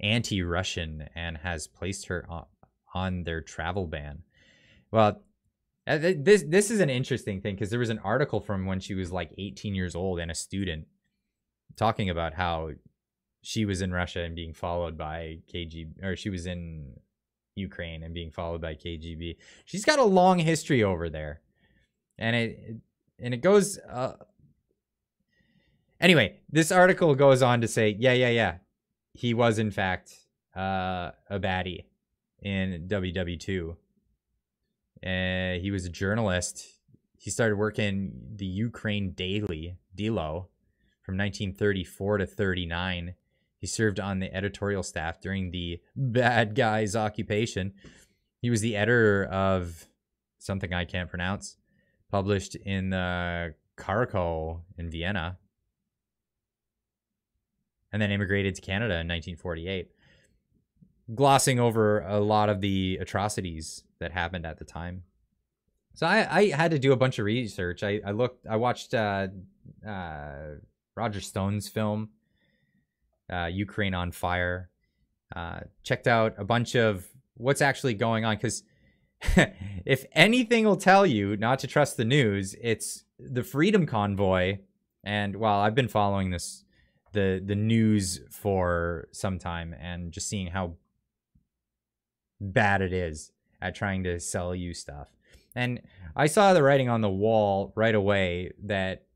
anti-Russian and has placed her on, on their travel ban. Well, uh, this this is an interesting thing because there was an article from when she was like 18 years old and a student talking about how she was in Russia and being followed by KGB, or she was in Ukraine and being followed by KGB. She's got a long history over there, and it and it goes. Uh, anyway, this article goes on to say, yeah, yeah, yeah, he was in fact uh, a baddie in WW2. Uh, he was a journalist. He started working the Ukraine Daily, Delo, from 1934 to 39. He served on the editorial staff during the bad guys occupation. He was the editor of something I can't pronounce, published in the Krakow in Vienna, and then immigrated to Canada in 1948, glossing over a lot of the atrocities that happened at the time. So I, I had to do a bunch of research. I, I looked, I watched uh, uh, Roger Stone's film uh, Ukraine on Fire. Uh, checked out a bunch of what's actually going on because if anything will tell you not to trust the news, it's the Freedom Convoy. And well, I've been following this the the news for some time and just seeing how bad it is at trying to sell you stuff. And I saw the writing on the wall right away that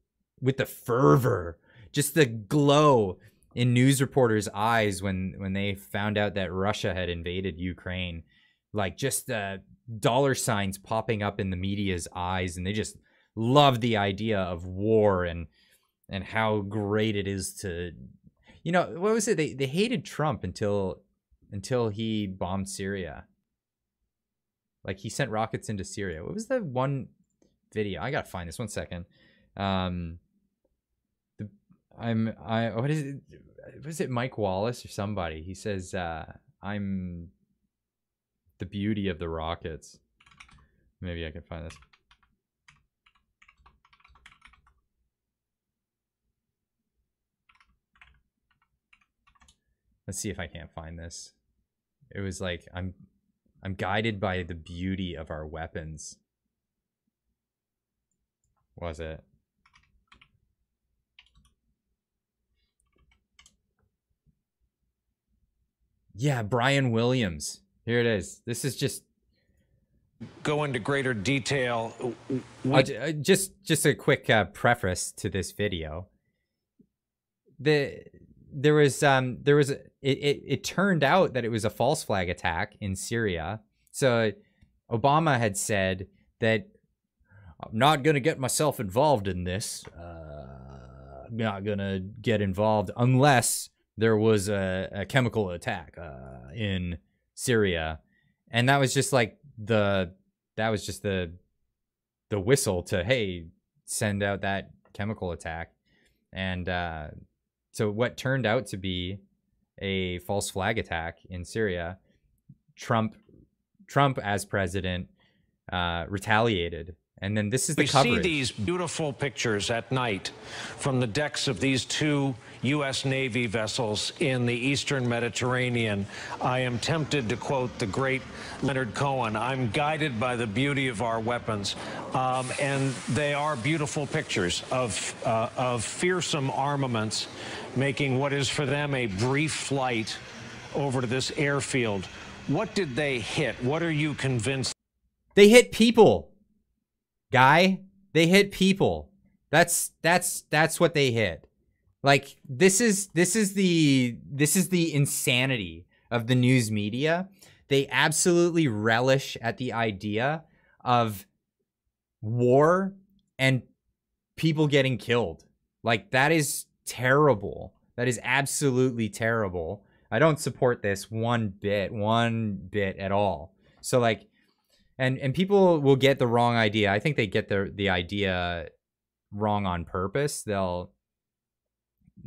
with the fervor, just the glow in news reporters' eyes when when they found out that Russia had invaded Ukraine, like just the dollar signs popping up in the media's eyes, and they just loved the idea of war and and how great it is to, you know, what was it? They they hated Trump until until he bombed Syria. Like he sent rockets into Syria. What was the one video? I gotta find this one second. Um, I'm I what is it? Was it Mike Wallace or somebody? He says uh, I'm the beauty of the Rockets. Maybe I can find this. Let's see if I can't find this. It was like I'm I'm guided by the beauty of our weapons. Was it? Yeah, Brian Williams. Here it is. This is just go into greater detail. Uh, uh, just just a quick uh, preface to this video. The there was um there was it, it it turned out that it was a false flag attack in Syria. So Obama had said that I'm not going to get myself involved in this. Uh, I'm not going to get involved unless there was a, a chemical attack uh, in Syria, and that was just like the that was just the the whistle to hey send out that chemical attack, and uh, so what turned out to be a false flag attack in Syria, Trump Trump as president uh, retaliated and then this is the we coverage. see these beautiful pictures at night from the decks of these two U.S. Navy vessels in the eastern Mediterranean. I am tempted to quote the great Leonard Cohen I'm guided by the beauty of our weapons. Um, and they are beautiful pictures of, uh, of fearsome armaments making what is for them a brief flight over to this airfield. What did they hit? What are you convinced? They hit people guy, they hit people. That's that's that's what they hit. Like this is this is the this is the insanity of the news media. They absolutely relish at the idea of war and people getting killed. Like that is terrible. That is absolutely terrible. I don't support this one bit, one bit at all. So like and and people will get the wrong idea. I think they get the the idea wrong on purpose. They'll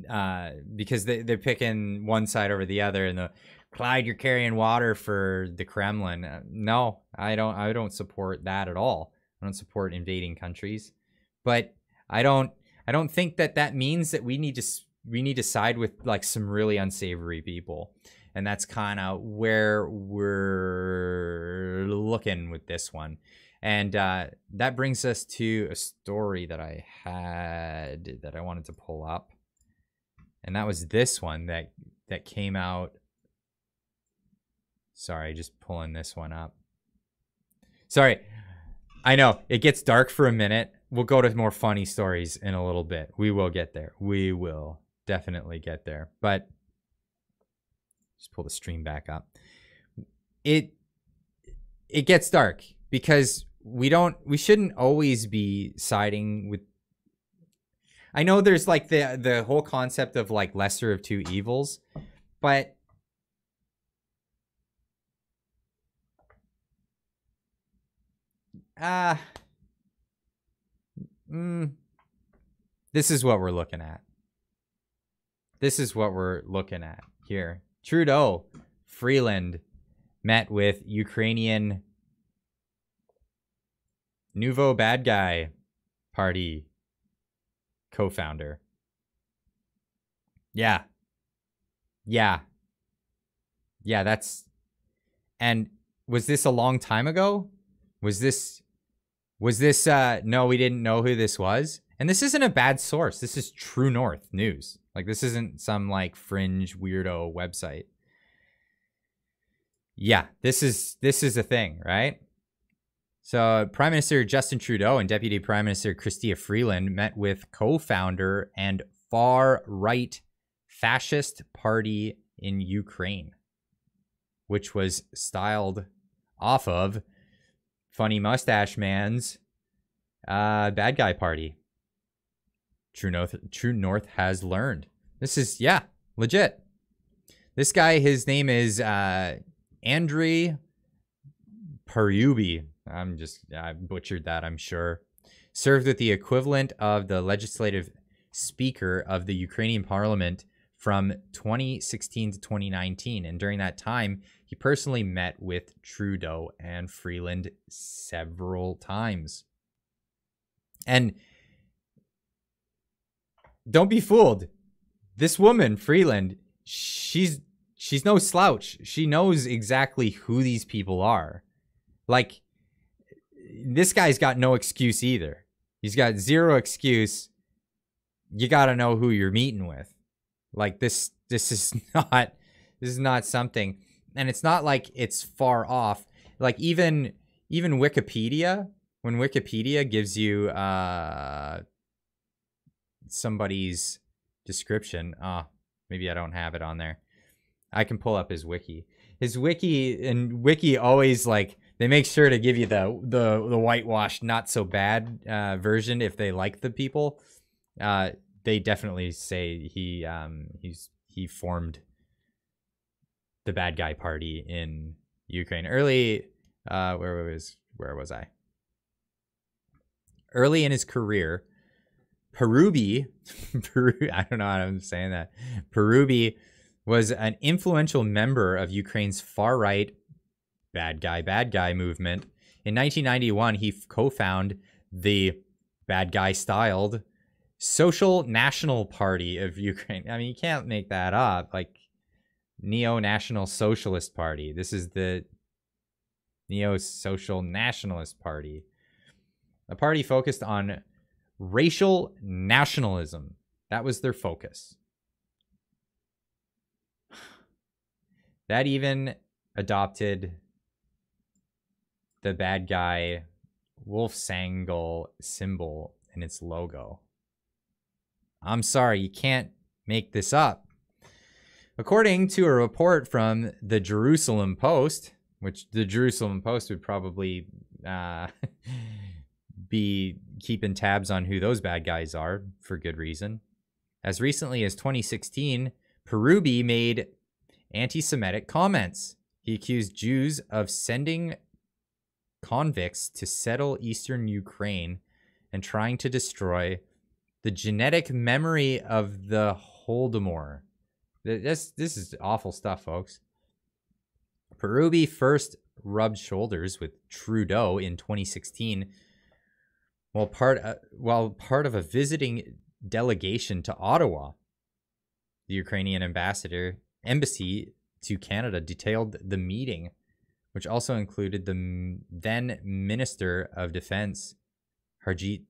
uh because they they're picking one side over the other and the Clyde you're carrying water for the Kremlin. Uh, no, I don't I don't support that at all. I don't support invading countries. But I don't I don't think that that means that we need to we need to side with like some really unsavory people and that's kind of where we're looking with this one. And uh, that brings us to a story that I had that I wanted to pull up. and that was this one that that came out. Sorry, just pulling this one up. Sorry, I know it gets dark for a minute. We'll go to more funny stories in a little bit. We will get there. We will definitely get there. But just pull the stream back up. It it gets dark because we don't we shouldn't always be siding with I know there's like the the whole concept of like lesser of two evils, but uh mm, this is what we're looking at. This is what we're looking at here. Trudeau, Freeland met with Ukrainian Nouveau Bad Guy Party co founder. Yeah. Yeah. Yeah, that's. And was this a long time ago? Was this. Was this. uh No, we didn't know who this was. And this isn't a bad source. This is True North News. Like, this isn't some, like, fringe weirdo website. Yeah, this is this is a thing, right? So, Prime Minister Justin Trudeau and Deputy Prime Minister Chrystia Freeland met with co founder and far right fascist party in Ukraine, which was styled off of Funny Mustache Man's uh, bad guy party. True North, True North has learned. This is, yeah, legit. This guy, his name is uh, Parubiy. I'm just, I butchered that, I'm sure. Served with the equivalent of the legislative speaker of the Ukrainian parliament from 2016 to 2019. And during that time, he personally met with Trudeau and Freeland several times. And don't be fooled. This woman, Freeland, she's she's no slouch. She knows exactly who these people are. Like this guy's got no excuse either. He's got zero excuse. You got to know who you're meeting with. Like this this is not this is not something and it's not like it's far off. Like even even Wikipedia, when Wikipedia gives you uh somebody's description, ah, oh, maybe I don't have it on there. I can pull up his wiki. His wiki and wiki always like they make sure to give you the the the whitewashed, not so bad uh, version if they like the people. Uh, they definitely say he um, he's he formed the bad guy party in Ukraine early. Uh, where was where was I? Early in his career, Parubiy, Peru, I don't know how I'm saying that. Parubiy was an influential member of Ukraine's far right bad guy, bad guy movement. In 1991, he co founded the bad guy styled Social National Party of Ukraine. I mean, you can't make that up. Like, Neo National Socialist Party. This is the Neo Social Nationalist Party. A party focused on racial nationalism. That was their focus. That even adopted the bad guy Wolfsangel symbol in its logo. I'm sorry, you can't make this up. According to a report from the Jerusalem Post, which the Jerusalem Post would probably uh, be keeping tabs on who those bad guys are for good reason. As recently as 2016, Parubiy made anti Semitic comments. He accused Jews of sending convicts to settle eastern Ukraine and trying to destroy the genetic memory of the Holodomor. This, this is awful stuff, folks. Parubiy first rubbed shoulders with Trudeau in 2016 while part, uh, while part of a visiting delegation to Ottawa. The Ukrainian ambassador embassy to Canada detailed the meeting which also included the then Minister of Defense, Harjit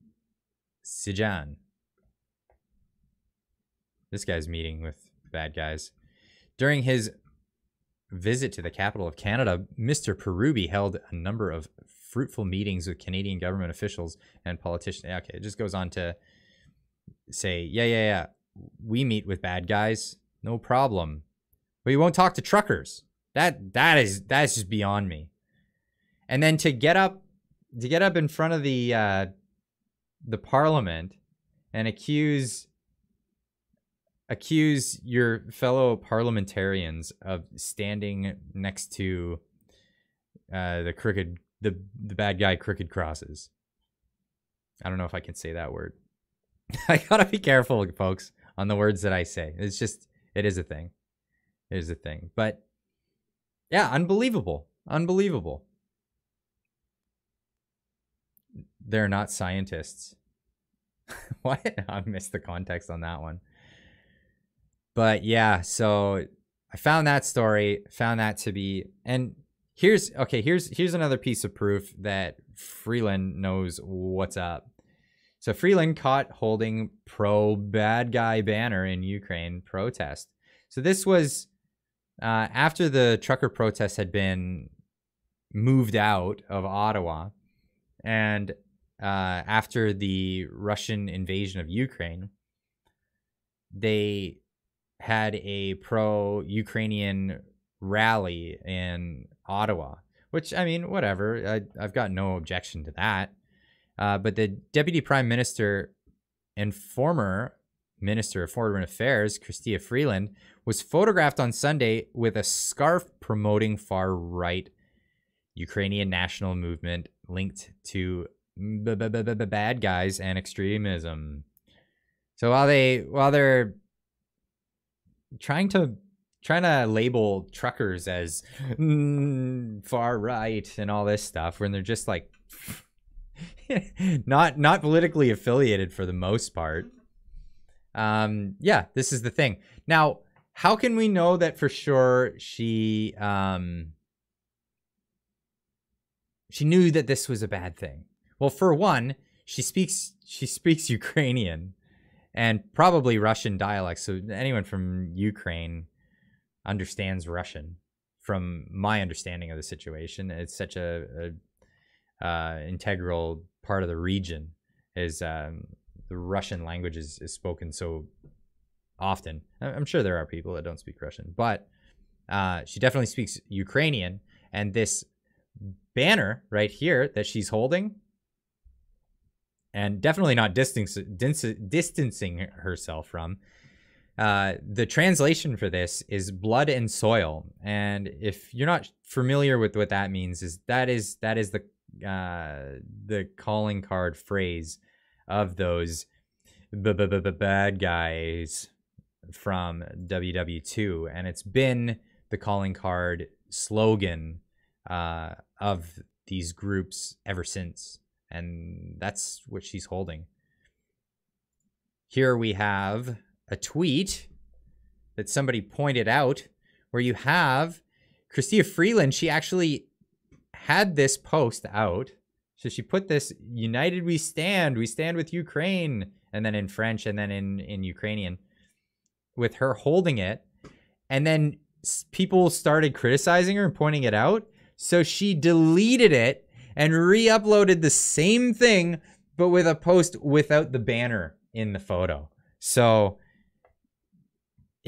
Sajjan. This guy's meeting with bad guys. During his visit to the capital of Canada, Mr. Parubiy held a number of fruitful meetings with Canadian government officials and politicians. Okay, it just goes on to say, yeah, yeah, yeah, we meet with bad guys, no problem, but you won't talk to truckers. That that is that's just beyond me. And then to get up to get up in front of the uh, the parliament and accuse accuse your fellow parliamentarians of standing next to uh, the crooked the the bad guy crooked crosses. I don't know if I can say that word. I gotta be careful, folks, on the words that I say. It's just it is a thing. It is a thing. But yeah, unbelievable. Unbelievable. They're not scientists. what? I missed the context on that one. But yeah, so I found that story, found that to be and here's okay, here's here's another piece of proof that Freeland knows what's up. So Freeland caught holding pro bad guy banner in Ukraine protest. So this was uh, after the trucker protest had been moved out of Ottawa, and uh, after the Russian invasion of Ukraine, they had a pro Ukrainian rally in Ottawa, which I mean, whatever. I, I've got no objection to that. Uh, but the deputy prime minister and former minister of foreign affairs, Chrystia Freeland, was photographed on Sunday with a scarf promoting far right Ukrainian national movement linked to bad guys and extremism. So while they while they're trying to trying to label truckers as mm, far right and all this stuff when they're just like not not politically affiliated for the most part um yeah this is the thing now how can we know that for sure she um she knew that this was a bad thing well for one she speaks she speaks ukrainian and probably Russian dialects. So anyone from Ukraine understands Russian. From my understanding of the situation, it's such a, a uh, integral part of the region. Is um, the Russian language is, is spoken so often. I'm sure there are people that don't speak Russian, but uh, she definitely speaks Ukrainian. And this banner right here that she's holding and definitely not distancing herself from. Uh, the translation for this is blood and soil, and if you're not familiar with what that means, is that is that is the uh, the calling card phrase of those bad guys from WW2, and it's been the calling card slogan uh, of these groups ever since. And that's what she's holding. Here we have a tweet that somebody pointed out where you have Chrystia Freeland. She actually had this post out. So she put this United We Stand, we stand with Ukraine, and then in French and then in, in Ukrainian with her holding it. And then people started criticizing her and pointing it out. So she deleted it and re-uploaded the same thing but with a post without the banner in the photo. So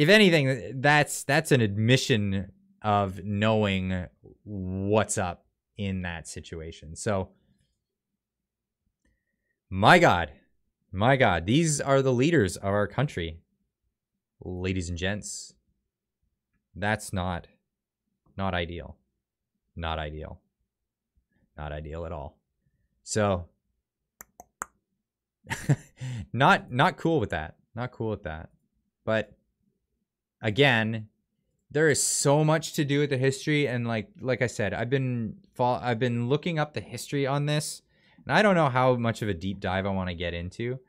if anything that's that's an admission of knowing what's up in that situation. So my god. My god, these are the leaders of our country. Ladies and gents. That's not not ideal. Not ideal not ideal at all. So not not cool with that. Not cool with that. But again, there is so much to do with the history and like like I said, I've been fall I've been looking up the history on this and I don't know how much of a deep dive I want to get into.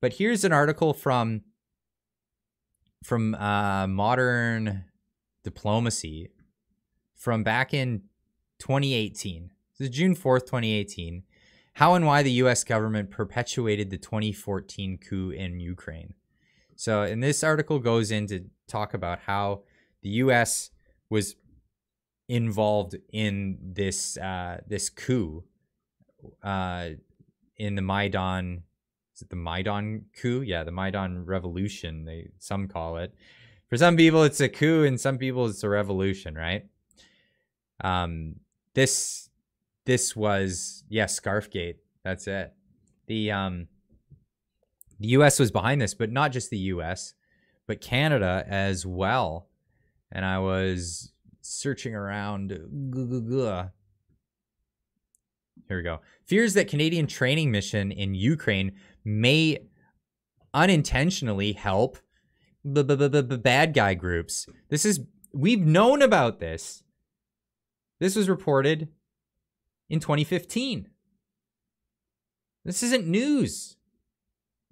But here's an article from from uh, modern diplomacy from back in 2018 this is June 4th, 2018. How and why the US government perpetuated the 2014 coup in Ukraine. So, and this article goes in to talk about how the U.S. was involved in this uh, this coup uh, in the Maidan. Is it the Maidan coup? Yeah, the Maidan revolution. They some call it. For some people, it's a coup, and some people, it's a revolution, right? Um, this this was yeah, Scarfgate. That's it. The um, the U.S. was behind this, but not just the U.S., but Canada as well. And I was searching around. Here we go. Fears that Canadian training mission in Ukraine may unintentionally help bad guy groups. This is we've known about this. This was reported in 2015. This isn't news.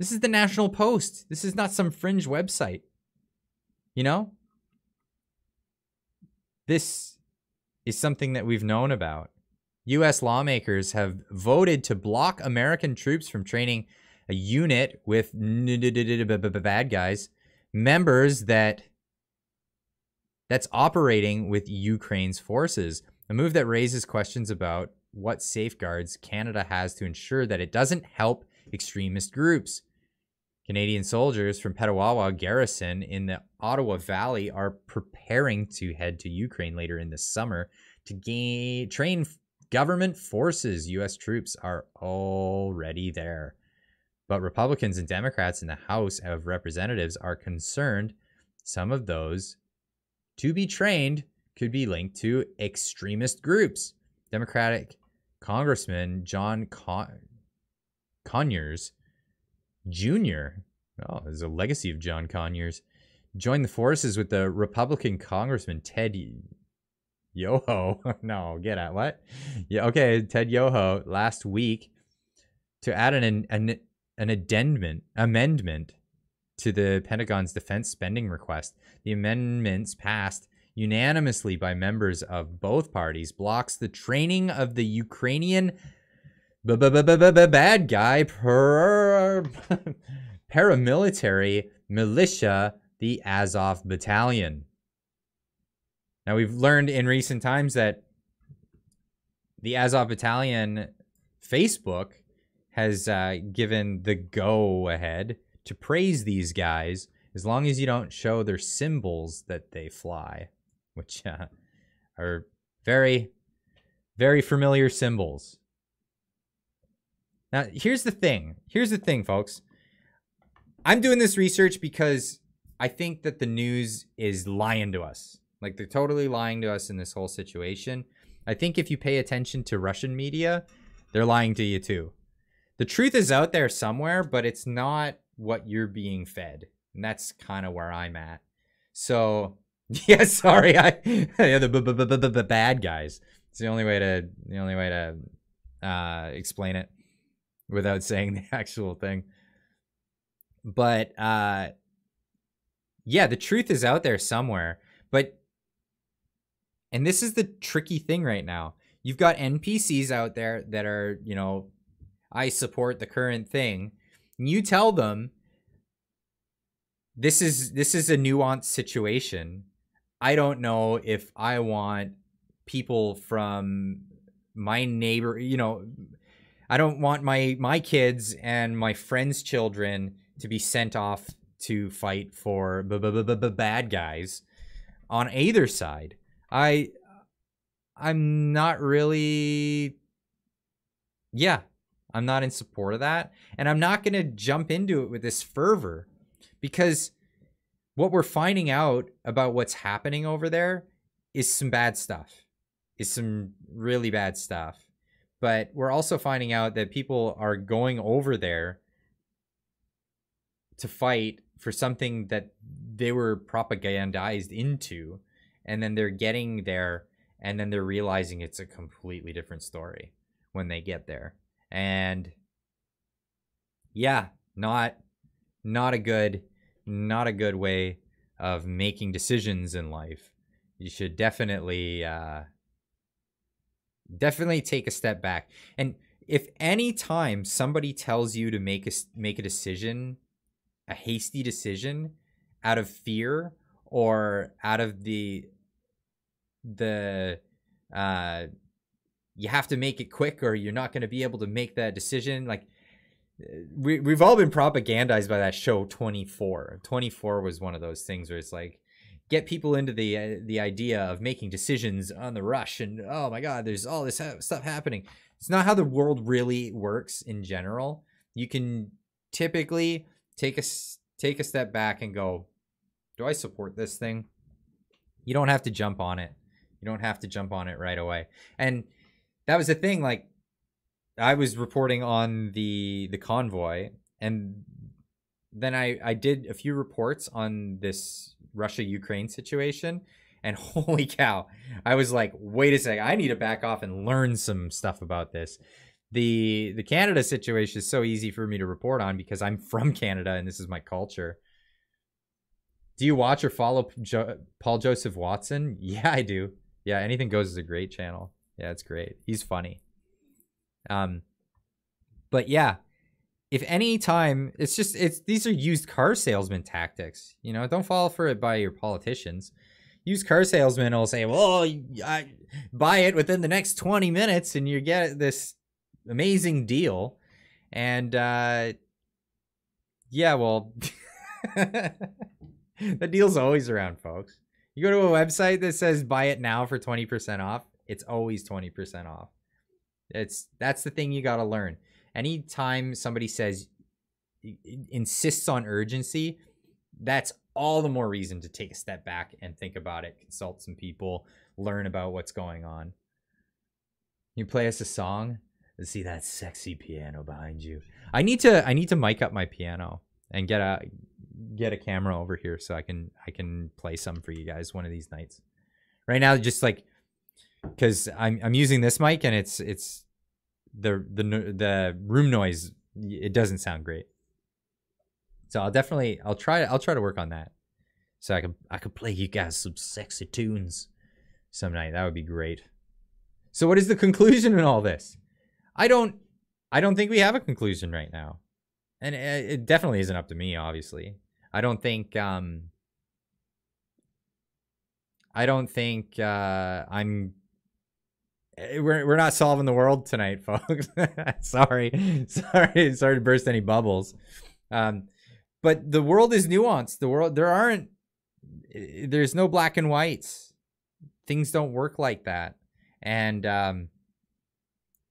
This is the National Post. This is not some fringe website. You know? This is something that we've known about. U.S. lawmakers have voted to block American troops from training a unit with bad guys, members that that's operating with Ukraine's forces. A move that raises questions about what safeguards Canada has to ensure that it doesn't help extremist groups. Canadian soldiers from Petawawa Garrison in the Ottawa Valley are preparing to head to Ukraine later in the summer to gain train government forces. U.S. troops are already there. But Republicans and Democrats in the House of Representatives are concerned some of those to be trained could be linked to extremist groups. Democratic Congressman John Con- Conyers Jr. Oh, there's a legacy of John Conyers. Joined the forces with the Republican Congressman Ted Yoho. no, get at what? Yeah, okay, Ted Yoho last week to add an an an addendum amendment to the Pentagon's defense spending request. The amendments passed unanimously by members of both parties blocks the training of the Ukrainian bad guy paramilitary militia, the Azov Battalion. Now, we've learned in recent times that the Azov Battalion Facebook has uh, given the go ahead to praise these guys as long as you don't show their symbols that they fly, which uh, are very, very familiar symbols. Now, here's the thing. Here's the thing, folks. I'm doing this research because I think that the news is lying to us. Like they're totally lying to us in this whole situation. I think if you pay attention to Russian media, they're lying to you too. The truth is out there somewhere, but it's not what you're being fed. And that's kind of where I'm at. So, yeah, sorry, I yeah, the, the bad guys. It's the only way to the only way to uh, explain it without saying the actual thing. But uh yeah, the truth is out there somewhere. But and this is the tricky thing right now. You've got NPCs out there that are, you know, I support the current thing. And You tell them this is this is a nuanced situation. I don't know if I want people from my neighbor, you know, I don't want my my kids and my friends' children to be sent off to fight for bad guys on either side. I I'm not really yeah, I'm not in support of that and I'm not going to jump into it with this fervor because what we're finding out about what's happening over there is some bad stuff. Is some really bad stuff but we're also finding out that people are going over there to fight for something that they were propagandized into and then they're getting there and then they're realizing it's a completely different story when they get there. And yeah not not a good not a good way of making decisions in life. You should definitely uh definitely take a step back. And if any time somebody tells you to make a make a decision a hasty decision out of fear or out of the the uh you have to make it quick or you're not going to be able to make that decision like we, we've all been propagandized by that show 24 24 was one of those things where it's like get people into the uh, the idea of making decisions on the rush and oh my god there's all this ha- stuff happening. It's not how the world really works in general. You can typically take a take a step back and go do i support this thing? You don't have to jump on it. You don't have to jump on it right away. And that was the thing like I was reporting on the the convoy, and then I I did a few reports on this Russia Ukraine situation, and holy cow, I was like, wait a sec, I need to back off and learn some stuff about this. the The Canada situation is so easy for me to report on because I'm from Canada and this is my culture. Do you watch or follow jo- Paul Joseph Watson? Yeah, I do. Yeah, anything goes is a great channel. Yeah, it's great. He's funny. Um, but yeah, if any time it's just it's these are used car salesman tactics. You know, don't fall for it by your politicians. Used car salesmen will say, "Well, I buy it within the next twenty minutes, and you get this amazing deal." And uh, yeah, well, the deal's always around, folks. You go to a website that says buy it now for 20% off, it's always 20% off. It's that's the thing you got to learn. Anytime somebody says insists on urgency, that's all the more reason to take a step back and think about it, consult some people, learn about what's going on. You play us a song, and see that sexy piano behind you. I need to I need to mic up my piano and get a get a camera over here so I can I can play some for you guys one of these nights. Right now just like because I'm I'm using this mic and it's it's the the the room noise it doesn't sound great. So I'll definitely I'll try I'll try to work on that. So I can I could play you guys some sexy tunes some night. That would be great. So what is the conclusion in all this? I don't I don't think we have a conclusion right now. And it, it definitely isn't up to me obviously. I don't think um I don't think uh I'm we're we're not solving the world tonight, folks. sorry, sorry, sorry to burst any bubbles. Um, but the world is nuanced. The world there aren't eh, there's no black and whites. Things don't work like that. And um,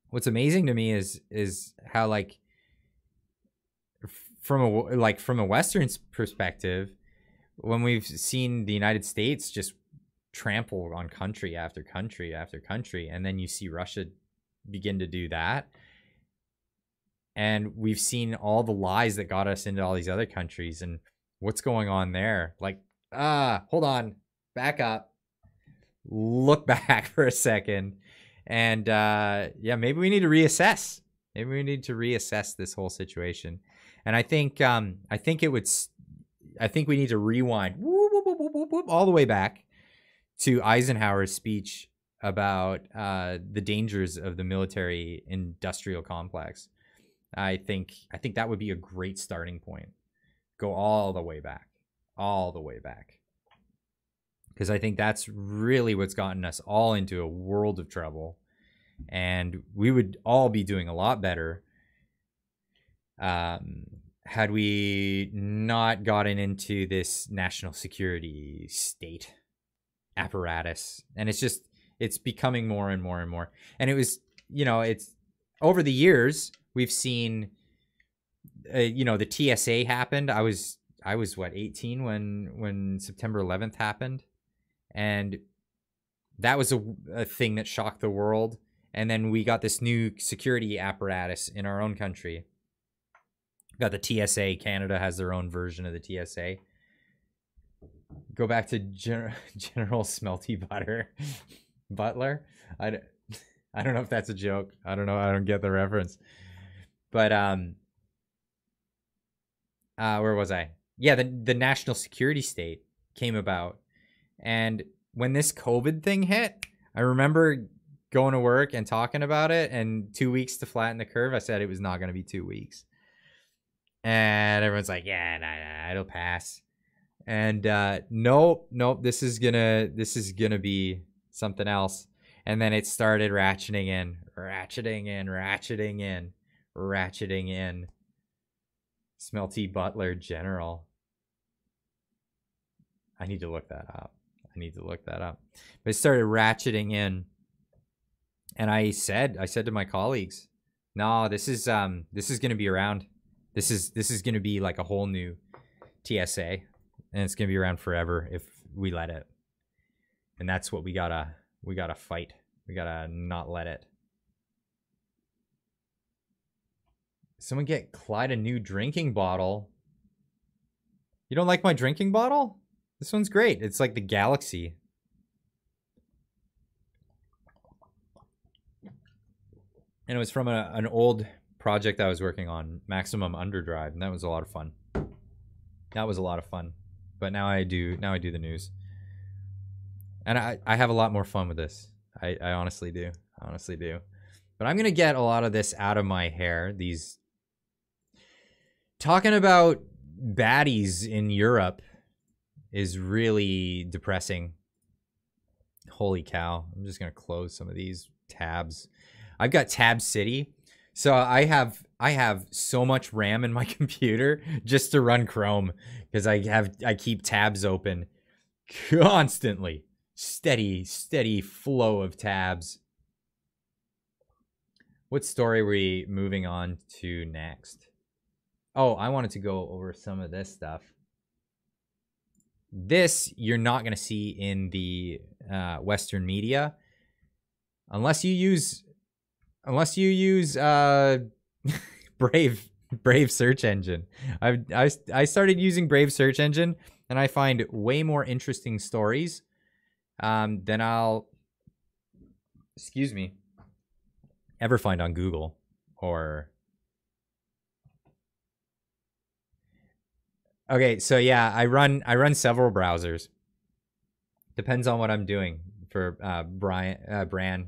what's amazing to me is is how like from a like from a Western perspective, when we've seen the United States just trample on country after country after country and then you see Russia begin to do that. And we've seen all the lies that got us into all these other countries and what's going on there? Like ah hold on back up. Look back for a second. And uh yeah maybe we need to reassess. Maybe we need to reassess this whole situation. And i think um i think it would i think we need to rewind whoop, whoop, whoop, all the way back to Eisenhower's speech about uh, the dangers of the military industrial complex. I think I think that would be a great starting point. Go all the way back, all the way back, because I think that's really what's gotten us all into a world of trouble, and we would all be doing a lot better um, had we not gotten into this national security state apparatus and it's just it's becoming more and more and more. And it was you know it's over the years we've seen uh, you know the TSA happened. I was I was what 18 when when September 11th happened? And that was a, a thing that shocked the world. And then we got this new security apparatus in our own country. Got the TSA Canada has their own version of the TSA go back to Gen- General Smelty Butter Butler. I, I don't know if that's a joke. I don't know. I don't get the reference. But um, uh, where was I? Yeah, the the national security state came about, and when this COVID thing hit, I remember going to work and talking about it. And two weeks to flatten the curve, I said it was not going to be two weeks. and everyone's like, yeah, nah, nah, it'll pass. And uh, nope, nope, this is gonna this is gonna be something else. And then it started ratcheting in, ratcheting in, ratcheting in, ratcheting in. Smelty Butler General. I need to look that up. I need to look that up. But it started ratcheting in. And I said, I said to my colleagues, no, this is um this is gonna be around. This is this is gonna be like a whole new TSA. And it's gonna be around forever if we let it. And that's what we gotta we gotta fight. We gotta not let it. Someone get Clyde a new drinking bottle. You don't like my drinking bottle? This one's great. It's like the Galaxy. And it was from a, an old project I was working on, Maximum Underdrive, and that was a lot of fun. That was a lot of fun. But now I do now I do the news. And I, I have a lot more fun with this. I, I honestly do. I honestly do. But I'm gonna get a lot of this out of my hair. These talking about baddies in Europe is really depressing. Holy cow. I'm just to close some of these tabs. I've got Tab City. So I have I have so much RAM in my computer just to run Chrome because I have I keep tabs open constantly. Steady, steady flow of tabs. What story are we moving on to next? Oh, I wanted to go over some of this stuff. This you're not going to see in the uh, Western media unless you use unless you use uh, Brave Brave search engine. I I I started using Brave search engine and I find way more interesting stories um, than I'll excuse me ever find on Google or Okay, so yeah, I run I run several browsers. Depends on what I'm doing. For uh, Brian uh, Bran,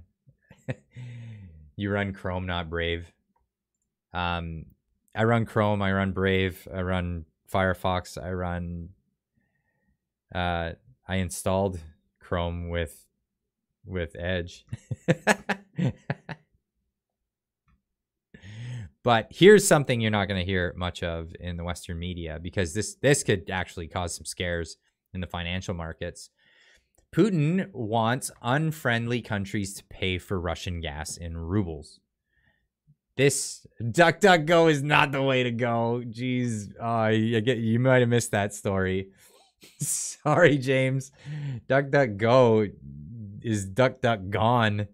you run Chrome, not Brave. Um, I run Chrome. I run Brave. I run Firefox. I run. Uh, I installed Chrome with with Edge. But here's something you're not going to hear much of in the Western media because this this could actually cause some scares in the financial markets. Putin wants unfriendly countries to pay for Russian gas in rubles. This DuckDuckGo is not the way to go. Jeez, uh, you, get, you might have missed that story. Sorry, James. DuckDuckGo is DuckDuck gone.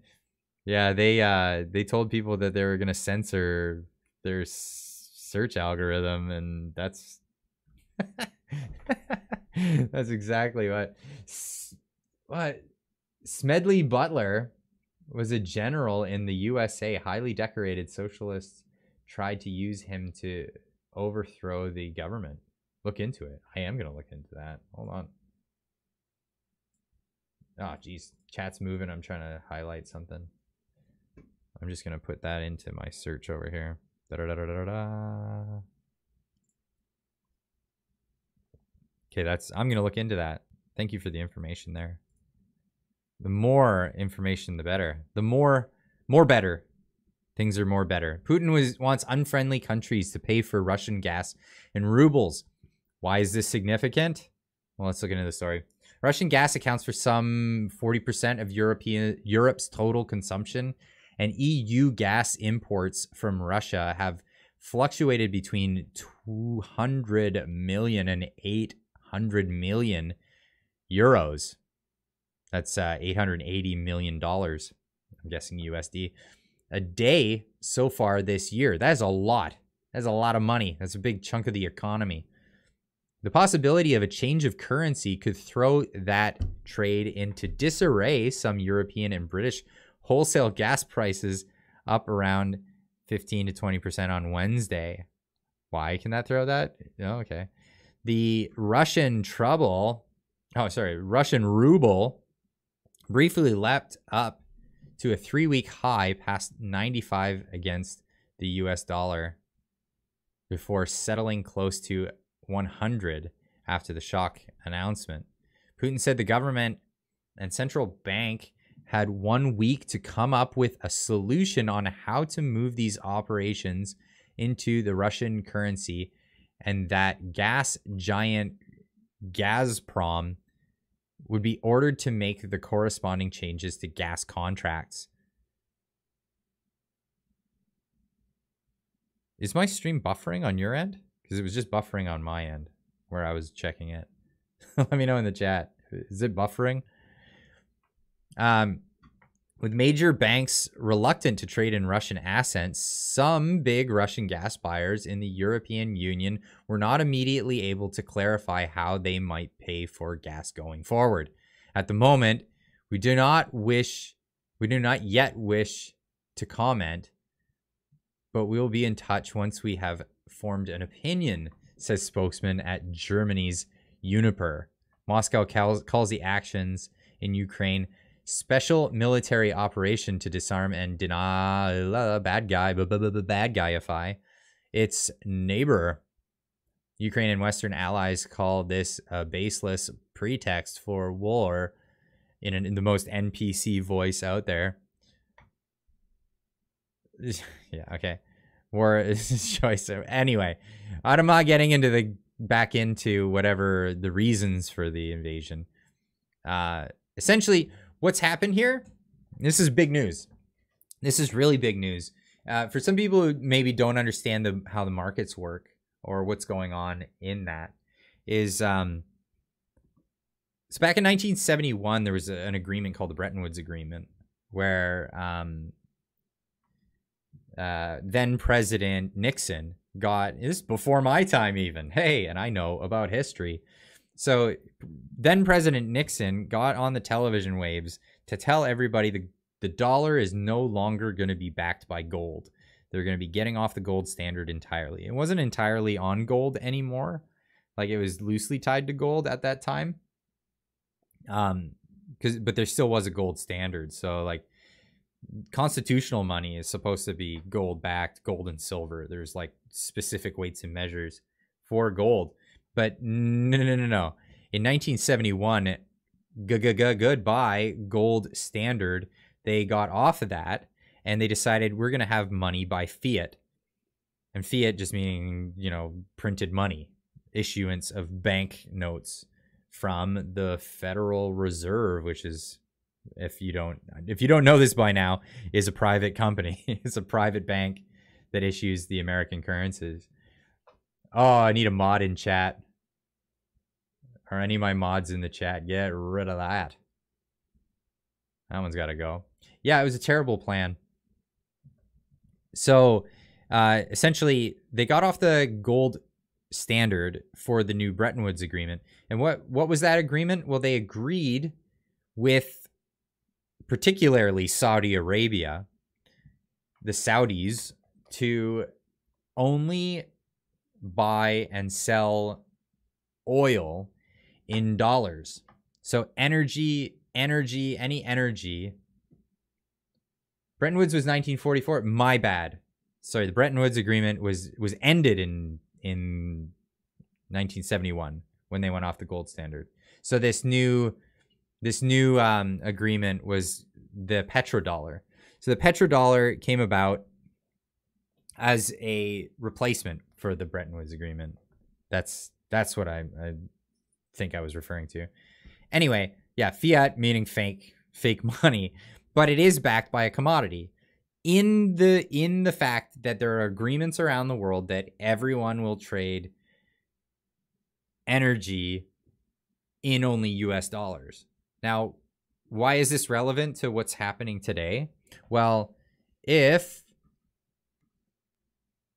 Yeah, they uh they told people that they were gonna censor their search algorithm, and that's that's exactly what what Smedley Butler was a general in the USA, highly decorated socialists tried to use him to overthrow the government. Look into it. I am gonna look into that. Hold on. Ah, oh, geez, chat's moving. I'm trying to highlight something. I'm just gonna put that into my search over here. Da -da -da okay, that's I'm gonna look into that. Thank you for the information there. The more information, the better. The more, more better. Things are more better. Putin was wants unfriendly countries to pay for Russian gas in rubles. Why is this significant? Well, let's look into the story. Russian gas accounts for some 40% of European Europe's total consumption and EU gas imports from Russia have fluctuated between 200 million and 800 million euros. That's uh, 880 million dollars. I'm guessing USD a day so far this year. That is a lot. That's a lot of money. That's a big chunk of the economy. The possibility of a change of currency could throw that trade into disarray. Some European and British wholesale gas prices up around 15 to 20% on Wednesday. Why can that throw that? Oh, okay. The Russian trouble, oh, sorry, Russian ruble briefly leapt up to a three week high past 95 against the US dollar. before settling close to 100 after the shock announcement. Putin said the government and central bank had one week to come up with a solution on how to move these operations into the Russian currency, and that gas giant Gazprom would be ordered to make the corresponding changes to gas contracts. Is my stream buffering on your end? Because it was just buffering on my end where I was checking it. Let me know in the chat. Is it buffering? Um, with major banks reluctant to trade in Russian assets, some big Russian gas buyers in the European Union were not immediately able to clarify how they might pay for gas going forward. At the moment, we do not wish, we do not yet wish to comment, but we will be in touch once we have formed an opinion, says spokesman at Germany's Uniper. Moscow calls, calls the actions in Ukraine special military operation to disarm and deny bad guy, bad guyify its neighbor. Ukraine and Western allies call this a baseless pretext for war in, an, in the most NPC voice out there. yeah, okay. War is choice. Anyway, I'm not getting into the back into whatever the reasons for the invasion. Uh, essentially, what's happened here? This is big news. This is really big news. Uh, for some people who maybe don't understand the, how the markets work or what's going on in that, is um, so back in 1971 there was a, an agreement called the Bretton Woods Agreement, where um, uh, then President Nixon got this before my time even. Hey, and I know about history. So then President Nixon got on the television waves to tell everybody the, the dollar is no longer going to be backed by gold. They're going to be getting off the gold standard entirely. It wasn't entirely on gold anymore. Like it was loosely tied to gold at that time. Um, cause, but there still was a gold standard. So like constitutional money is supposed to be gold backed, gold and silver. There's like specific weights and measures for gold. But no, no, no, no. In 1971, g g g goodbye gold standard. They got off of that and they decided we're going to have money by fiat. And fiat just meaning, you know, printed money, issuance of bank notes from the Federal Reserve, which is if you don't if you don't know this by now, is a private company. it's a private bank that issues the American currencies. Oh, I need a mod in chat. Or any of my mods in the chat, get rid of that. That one's got to go. Yeah, it was a terrible plan. So, uh, essentially, they got off the gold standard for the new Bretton Woods agreement. And what what was that agreement? Well, they agreed with particularly Saudi Arabia, the Saudis, to only buy and sell oil in dollars. So energy, energy, any energy. Bretton Woods was 1944. My bad. Sorry, the Bretton Woods agreement was was ended in in 1971 when they went off the gold standard. So this new this new um, agreement was the petrodollar. So the petrodollar came about as a replacement for the Bretton Woods agreement. That's that's what I, I think I was referring to. Anyway, yeah, fiat meaning fake fake money, but it is backed by a commodity in the in the fact that there are agreements around the world that everyone will trade energy in only US dollars. Now, why is this relevant to what's happening today? Well, if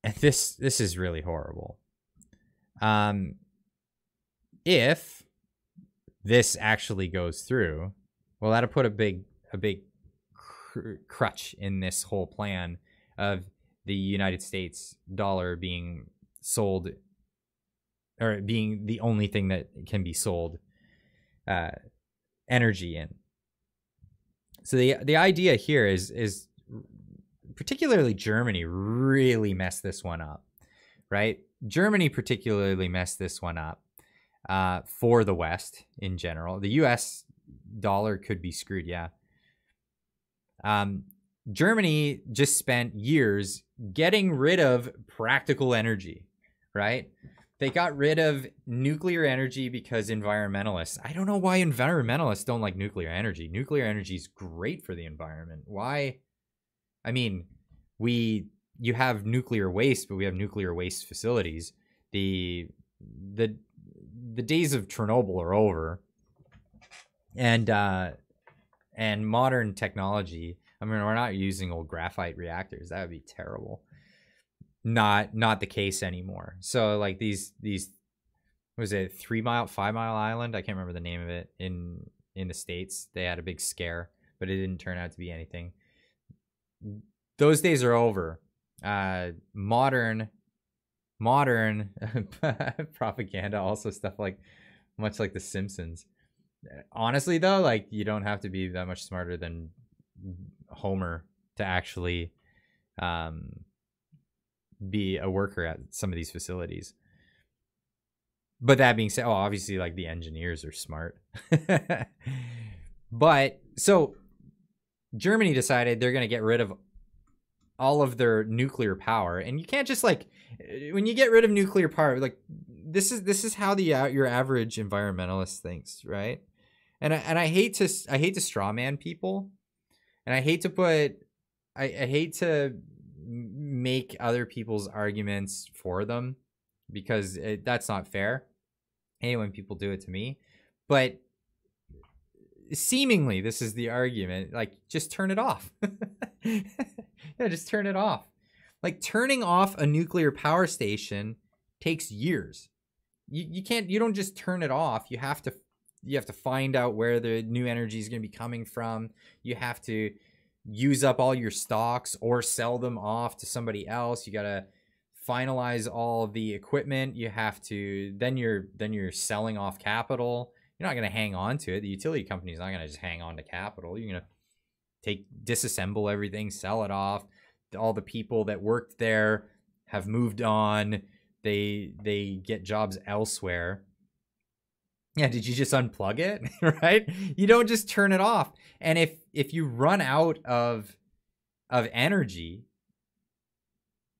this this is really horrible. Um if this actually goes through, well that'll put a big a big cr- crutch in this whole plan of the United States dollar being sold or being the only thing that can be sold uh, energy in. So the the idea here is is particularly Germany really messed this one up right? Germany particularly messed this one up uh, for the West in general. The U.S. dollar could be screwed, yeah. Um, Germany just spent years getting rid of practical energy, right? They got rid of nuclear energy because environmentalists. I don't know why environmentalists don't like nuclear energy. Nuclear energy is great for the environment. Why? I mean, we you have nuclear waste, but we have nuclear waste facilities. The the the days of Chernobyl are over. And uh and modern technology, I mean, we're not using old graphite reactors. That would be terrible not not the case anymore. So like these these was it three mile five mile island? I can't remember the name of it in in the states. They had a big scare, but it didn't turn out to be anything. Those days are over. Uh, modern modern propaganda, also stuff like much like The Simpsons. Honestly, though, like you don't have to be that much smarter than Homer to actually um, be a worker at some of these facilities. But that being said, oh, obviously, like the engineers are smart. but so Germany decided they're going to get rid of all of their nuclear power, and you can't just like when you get rid of nuclear power, like this is this is how the uh, your average environmentalist thinks, right? And I, and I hate to I hate to strawman people, and I hate to put I, I hate to make other people's arguments for them because it, that's not fair. Hey, when people do it to me, but seemingly this is the argument. Like, just turn it off. yeah, just turn it off. Like turning off a nuclear power station takes years. You you can't you don't just turn it off. You have to you have to find out where the new energy is going to be coming from. You have to use up all your stocks or sell them off to somebody else. You got to finalize all the equipment. You have to then you're then you're selling off capital. You're not going to hang on to it. The utility company is not going to just hang on to capital. You're going to take disassemble everything, sell it off. All the people that worked there have moved on. They they get jobs elsewhere. Yeah, did you just unplug it? right? You don't just turn it off. And if if you run out of of energy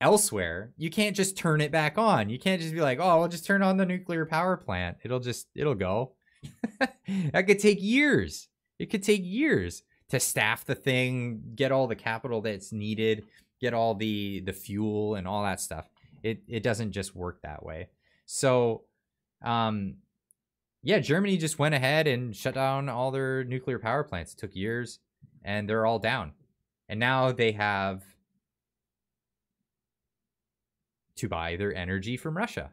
elsewhere, you can't just turn it back on. You can't just be like, "Oh, I'll just turn on the nuclear power plant. It'll just it'll go." that could take years. It could take years to staff the thing, get all the capital that's needed, get all the the fuel and all that stuff. It it doesn't just work that way. So um yeah, Germany just went ahead and shut down all their nuclear power plants. It took years and they're all down. And now they have to buy their energy from Russia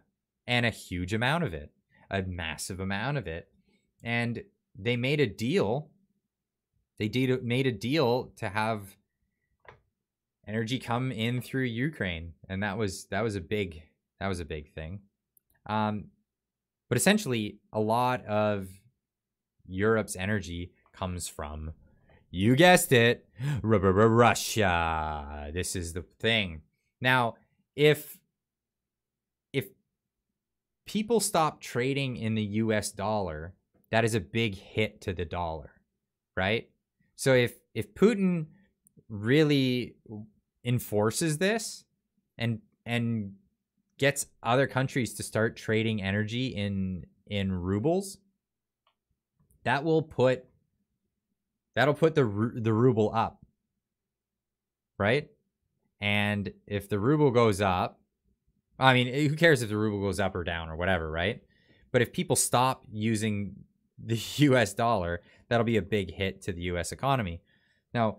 and a huge amount of it, a massive amount of it. And they made a deal. They did made a deal to have energy come in through Ukraine, and that was that was a big that was a big thing. Um, but essentially, a lot of Europe's energy comes from, you guessed it, Russia. This is the thing. Now, if if people stop trading in the US dollar, that is a big hit to the dollar, right? So if if Putin really enforces this and and gets other countries to start trading energy in in rubles, that will put that'll put the the ruble up. Right? And if the ruble goes up, I mean, who cares if the ruble goes up or down or whatever, right? But if people stop using the US dollar, that'll be a big hit to the US economy. Now,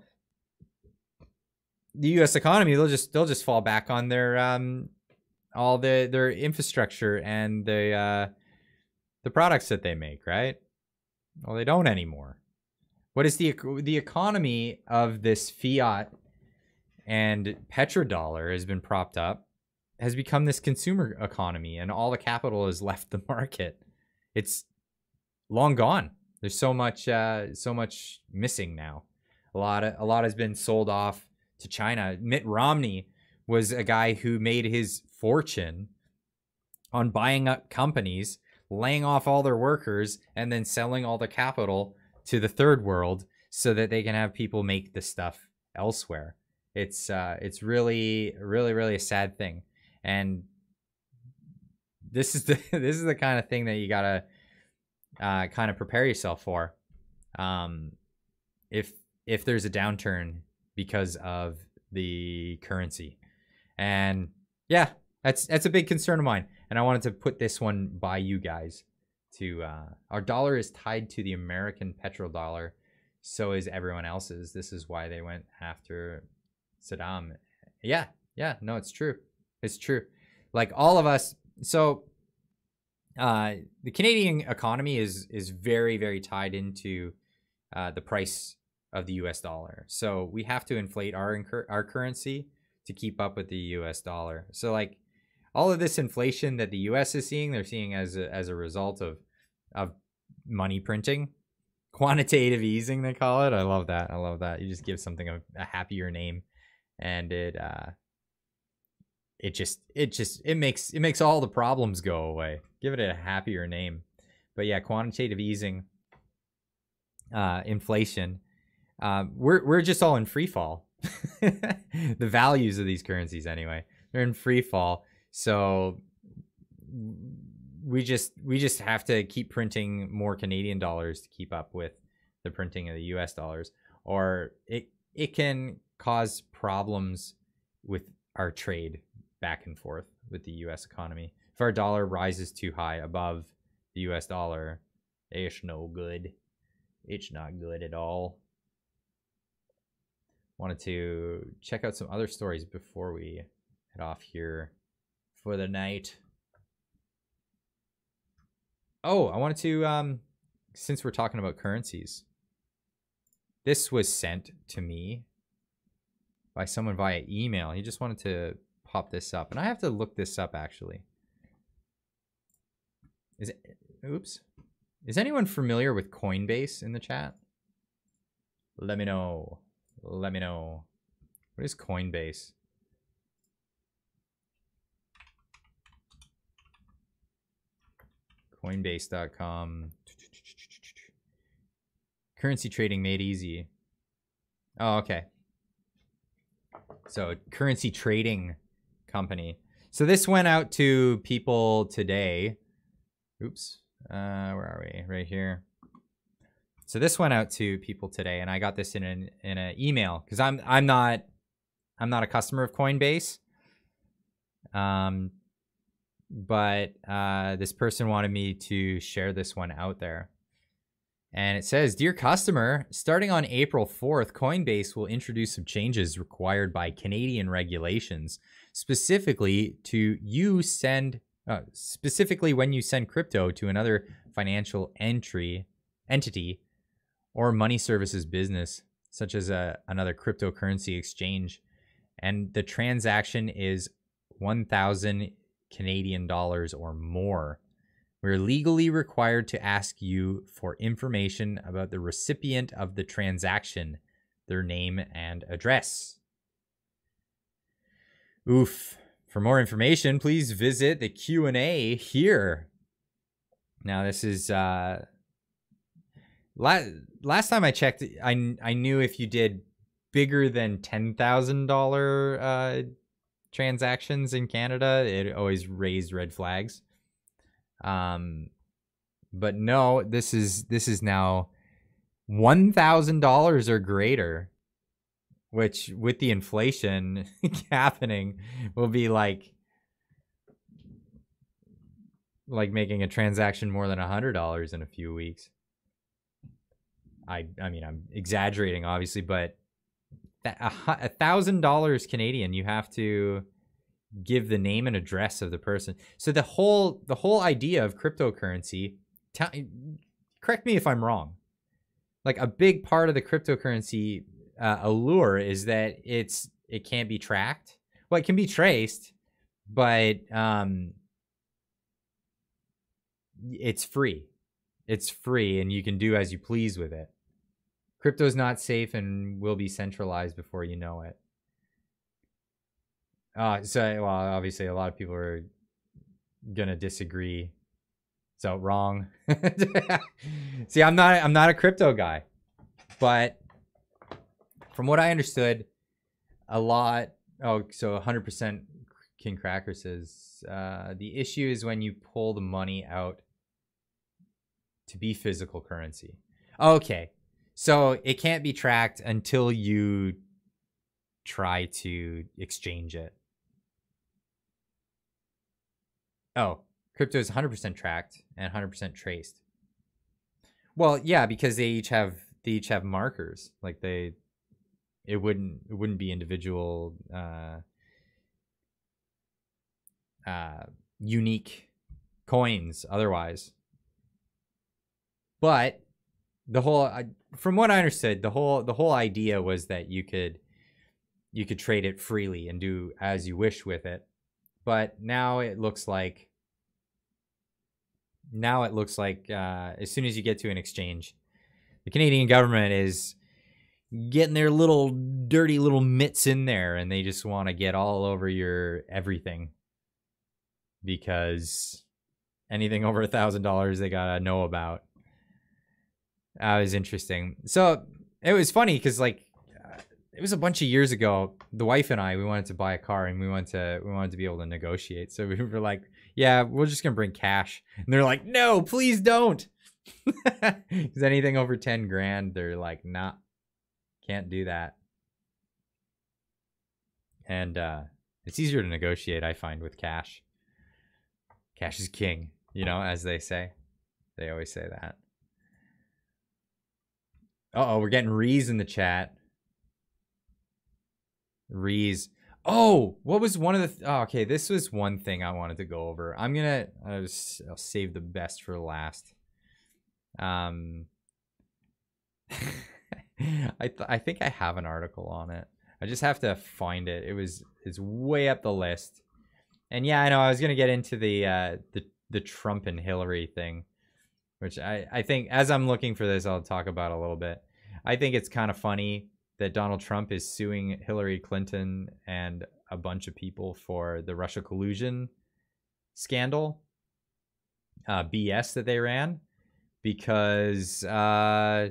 the US economy, they'll just they'll just fall back on their um all the their infrastructure and the uh, the products that they make, right? Well, they don't anymore. What is the the economy of this fiat and petrodollar has been propped up has become this consumer economy and all the capital has left the market. It's long gone. There's so much uh, so much missing now. A lot of a lot has been sold off to China. Mitt Romney was a guy who made his fortune on buying up companies, laying off all their workers, and then selling all the capital to the third world so that they can have people make the stuff elsewhere. It's uh, it's really, really, really a sad thing, and this is the this is the kind of thing that you gotta uh, kind of prepare yourself for. Um, if if there's a downturn because of the currency, and yeah, that's that's a big concern of mine, and I wanted to put this one by you guys. To uh, our dollar is tied to the American petrodollar, so is everyone else's. This is why they went after Saddam. Yeah, yeah, no, it's true. It's true. Like all of us. So, uh, the Canadian economy is is very very tied into uh, the price of the U.S. dollar. So we have to inflate our incur- our currency to keep up with the U.S. dollar. So like all of this inflation that the U.S. is seeing, they're seeing as a, as a result of of money printing, quantitative easing they call it. I love that. I love that. You just give something a, a happier name, and it uh, it just it just it makes it makes all the problems go away. Give it a happier name. But yeah, quantitative easing, uh, inflation. Uh, we're we're just all in free fall. the values of these currencies, anyway, they're in free fall. So we just we just have to keep printing more Canadian dollars to keep up with the printing of the US dollars or it it can cause problems with our trade back and forth with the US economy. If our dollar rises too high above the US dollar, it's no good. It's not good at all. Wanted to check out some other stories before we head off here for the night. Oh, I wanted to, um, since we're talking about currencies, this was sent to me by someone via email. He just wanted to pop this up, and I have to look this up actually. Is it? Oops. Is anyone familiar with Coinbase in the chat? Let me know. Let me know. What is Coinbase? Coinbase.com. Currency trading made easy. Oh, okay. So, currency trading company. So, this went out to people today. Oops. Uh, where are we? Right here. So this went out to people today, and I got this in an in an email because I'm I'm not I'm not a customer of Coinbase. Um, but uh, this person wanted me to share this one out there. And it says, Dear customer, starting on April 4th, Coinbase will introduce some changes required by Canadian regulations, specifically to you send, uh, specifically when you send crypto to another financial entry entity or money services business, such as a, another cryptocurrency exchange, and the transaction is 1,000 Canadian dollars or more. We're legally required to ask you for information about the recipient of the transaction, their name and address. Oof. For more information, please visit the Q&A here. Now this is uh last last time I checked I I knew if you did bigger than $10,000 uh transactions in Canada, it always raised red flags. Um, but no, this is this is now one thousand dollars or greater, which with the inflation happening will be like like making a transaction more than a hundred dollars in a few weeks. I I mean I'm exaggerating obviously, but a thousand dollars Canadian, you have to give the name and address of the person. So the whole the whole idea of cryptocurrency, correct me if I'm wrong. Like a big part of the cryptocurrency uh, allure is that it's it can't be tracked. Well, it can be traced, but um, it's free. It's free, and you can do as you please with it. Crypto is not safe and will be centralized before you know it. Uh, so well, obviously, a lot of people are gonna disagree. So wrong. See, I'm not. I'm not a crypto guy, but from what I understood, a lot. Oh, so 100% King Cracker says uh, the issue is when you pull the money out to be physical currency. Okay, so it can't be tracked until you try to exchange it. Oh, crypto is 100% tracked and 100% traced. Well, yeah, because they each have they each have markers. Like they it wouldn't it wouldn't be individual uh uh unique coins otherwise. But the whole from what I understood, the whole the whole idea was that you could you could trade it freely and do as you wish with it. But now it looks like now it looks like uh, as soon as you get to an exchange, the Canadian government is getting their little dirty little mitts in there and they just want to get all over your everything because anything over a thousand dollars they gotta know about that was interesting so it was funny because like it was a bunch of years ago. The wife and I, we wanted to buy a car and we wanted to we wanted to be able to negotiate. So we were like, "Yeah, we're just gonna bring cash." And they're like, "No, please don't." Because anything over ten grand, they're like, "Nah, can't do that." And uh, it's easier to negotiate, I find, with cash. Cash is king, you know, as they say. They always say that. Uh oh, we're getting Rees in the chat. Rees. Oh, what was one of the? Th- oh, okay, this was one thing I wanted to go over. I'm gonna. I'll, I'll save the best for last. Um, I th- I think I have an article on it. I just have to find it. It was it's way up the list. And yeah, I know I was gonna get into the uh, the the Trump and Hillary thing, which I I think as I'm looking for this, I'll talk about a little bit. I think it's kind of funny that Donald Trump is suing Hillary Clinton and a bunch of people for the Russia collusion scandal, uh, BS that they ran, because uh,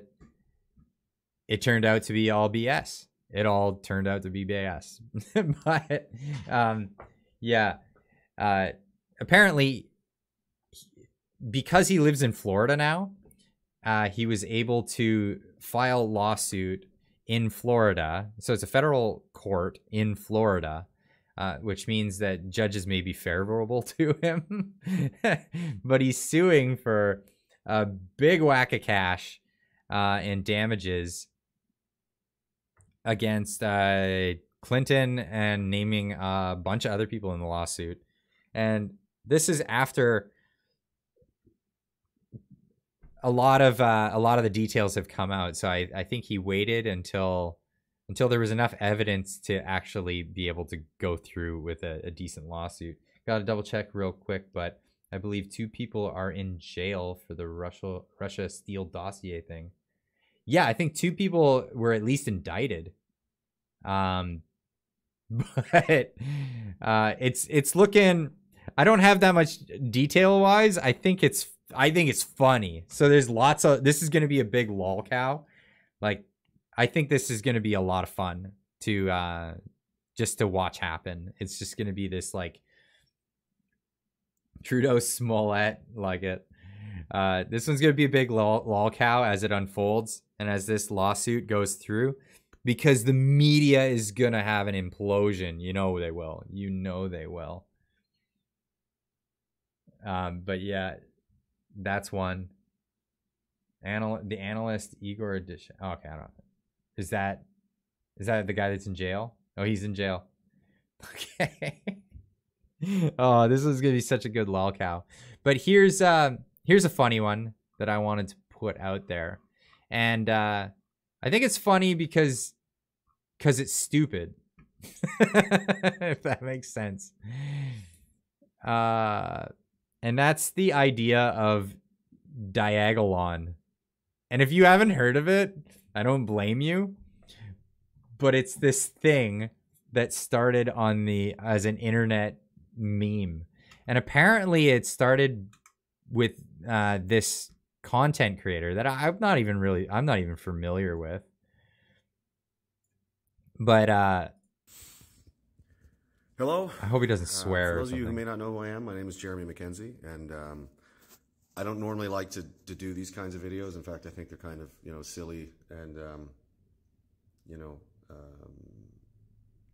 it turned out to be all BS. It all turned out to be BS. but um, yeah, uh, apparently, because he lives in Florida now, uh, he was able to file lawsuit in Florida. So it's a federal court in Florida, uh, which means that judges may be favorable to him. but he's suing for a big whack of cash uh, and damages against uh, Clinton and naming a bunch of other people in the lawsuit. And this is after a lot of uh, a lot of the details have come out. So I, I think he waited until until there was enough evidence to actually be able to go through with a, a decent lawsuit. Got to double check real quick, but I believe two people are in jail for the Russia Russia Steele dossier thing. Yeah, I think two people were at least indicted. Um, but uh, it's it's looking. I don't have that much detail wise. I think it's I think it's funny. So there's lots of this is going to be a big lol cow. Like I think this is going to be a lot of fun to uh just to watch happen. It's just going to be this like Trudeau Smollett like it. Uh this one's going to be a big lol, lol cow as it unfolds and as this lawsuit goes through because the media is going to have an implosion. You know they will. You know they will. Um, but yeah, that's one. Anal the analyst Igor edition. Oh, okay, I don't. Is that is that the guy that's in jail? Oh, he's in jail. Okay. oh, this is gonna be such a good lolcow. But here's uh here's a funny one that I wanted to put out there, and uh, I think it's funny because because it's stupid. if that makes sense. Uh and that's the idea of Diagolon. And if you haven't heard of it, I don't blame you. But it's this thing that started on the as an internet meme, and apparently it started with uh, this content creator that I, I'm not even really I'm not even familiar with. But uh Hello. I hope he doesn't Uh, swear. for or those of you who may not know who I am, my name is Jeremy MacKenzie, and um, I don't normally like to, to do these kinds of videos. In fact, I think they're kind of you know silly and um, you know um,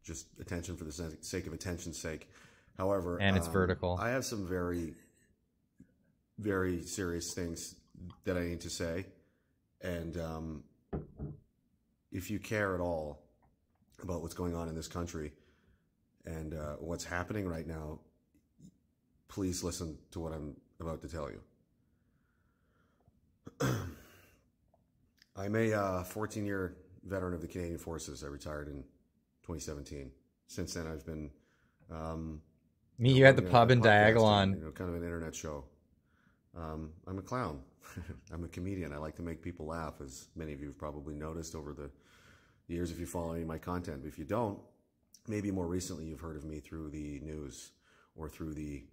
just attention for the sake of attention's sake. However, And it's um, vertical. I have some very very serious things that I need to say, and um, if you care at all about what's going on in this country and uh, what's happening right now, please listen to what I'm about to tell you. I'm a 14 year veteran of the Canadian Forces. I retired in 2017. Since then, I've been. Um, Me, you at the pub in and, You know, kind of an internet show. Um, I'm a clown. I'm a comedian. I like to make people laugh, as many of you have probably noticed over the years if you follow any of my content. But if you don't, maybe more recently you've heard of me through the news or through the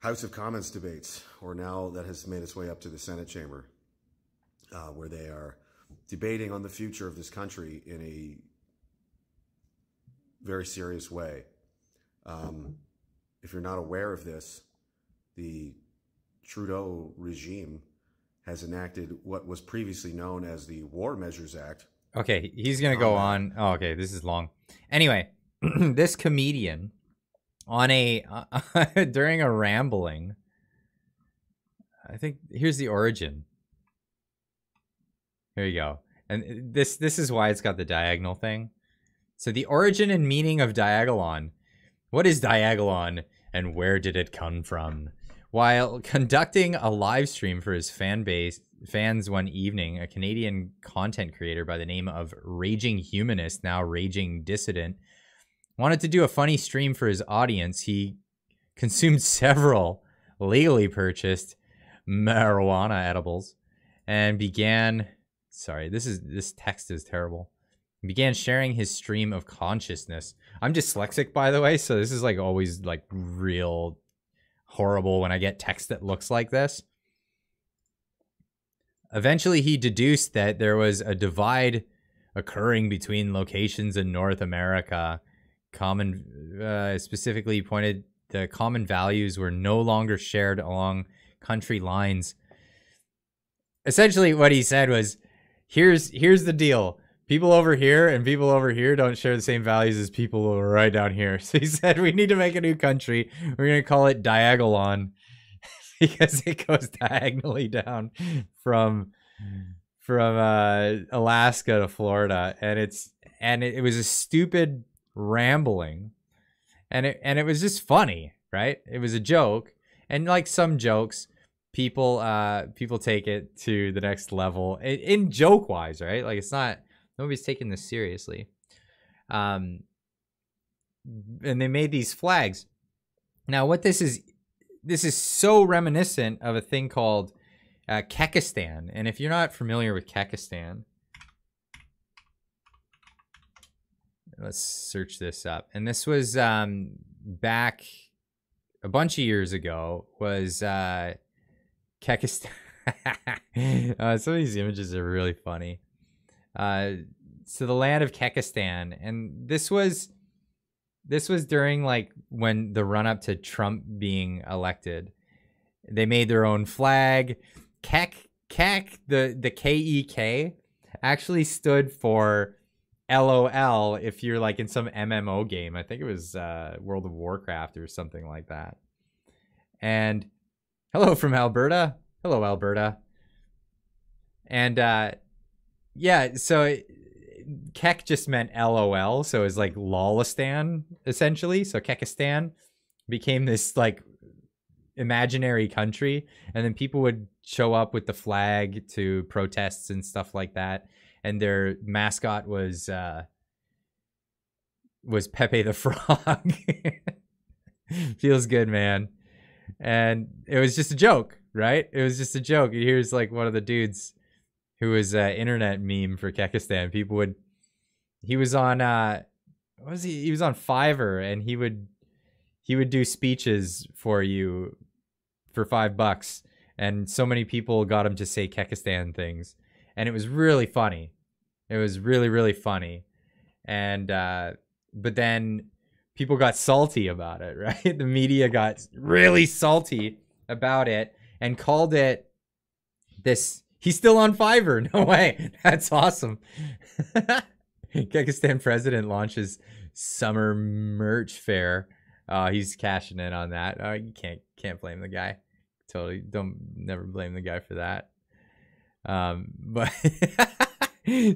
House of Commons debates, or now that has made its way up to the Senate chamber, uh, where they are debating on the future of this country in a very serious way. Um, if you're not aware of this, the Trudeau regime has enacted what was previously known as the War Measures Act, Okay, he's gonna go on. Oh, okay, this is long. Anyway, this comedian on a uh, during a rambling. I think here's the origin. Here you go, and this this is why it's got the diagonal thing. So the origin and meaning of Diagolon. What is Diagolon, and where did it come from? While conducting a live stream for his fan base fans one evening, a Canadian content creator by the name of Raging Humanist, now Raging Dissident, wanted to do a funny stream for his audience. He consumed several legally purchased marijuana edibles and began sorry, this is this text is terrible. Began sharing his stream of consciousness. I'm dyslexic by the way, so this is like always like real horrible when I get text that looks like this. Eventually, he deduced that there was a divide occurring between locations in North America. Common, uh, specifically, he pointed the common values were no longer shared along country lines. Essentially, what he said was, "Here's here's the deal." People over here and people over here don't share the same values as people right down here. So he said, we need to make a new country. We're going to call it Diagolon because it goes diagonally down from from uh, Alaska to Florida, and it's and it, it was a stupid rambling, and it and it was just funny, right? It was a joke, and like some jokes, people uh people take it to the next level in, in joke wise, right? Like it's not nobody's taking this seriously. Um, and they made these flags. Now, what this is, this is so reminiscent of a thing called uh, Kekistan. And if you're not familiar with Kekistan, let's search this up. And this was um, back a bunch of years ago. Was uh, Kekistan? uh, some of these images are really funny. Uh, so the land of Kekistan, and this was this was during like when the run up to Trump being elected. They made their own flag. Kek Kek the the K E K actually stood for LOL if you're like in some MMO game. I think it was uh, World of Warcraft or something like that. And hello from Alberta. Hello Alberta. And uh yeah, so Kek just meant LOL, so it's like Lolistan essentially. So Kekistan became this like imaginary country, and then people would show up with the flag to protests and stuff like that. And their mascot was uh was Pepe the Frog. Feels good, man. And it was just a joke, right? It was just a joke. Here's like one of the dudes who was an internet meme for Kekistan. People would he was on uh what was he? He was on Fiverr, and he would he would do speeches for you for five bucks, and so many people got him to say Kekistan things, and it was really funny. It was really really funny, and uh, but then people got salty about it, right? The media got really salty about it and called it this. He's still on Fiverr. No way. That's awesome. Kekistan president launches summer merch fair. Uh, he's cashing in on that. Uh, you can't can't blame the guy. Totally don't never blame the guy for that. Um, but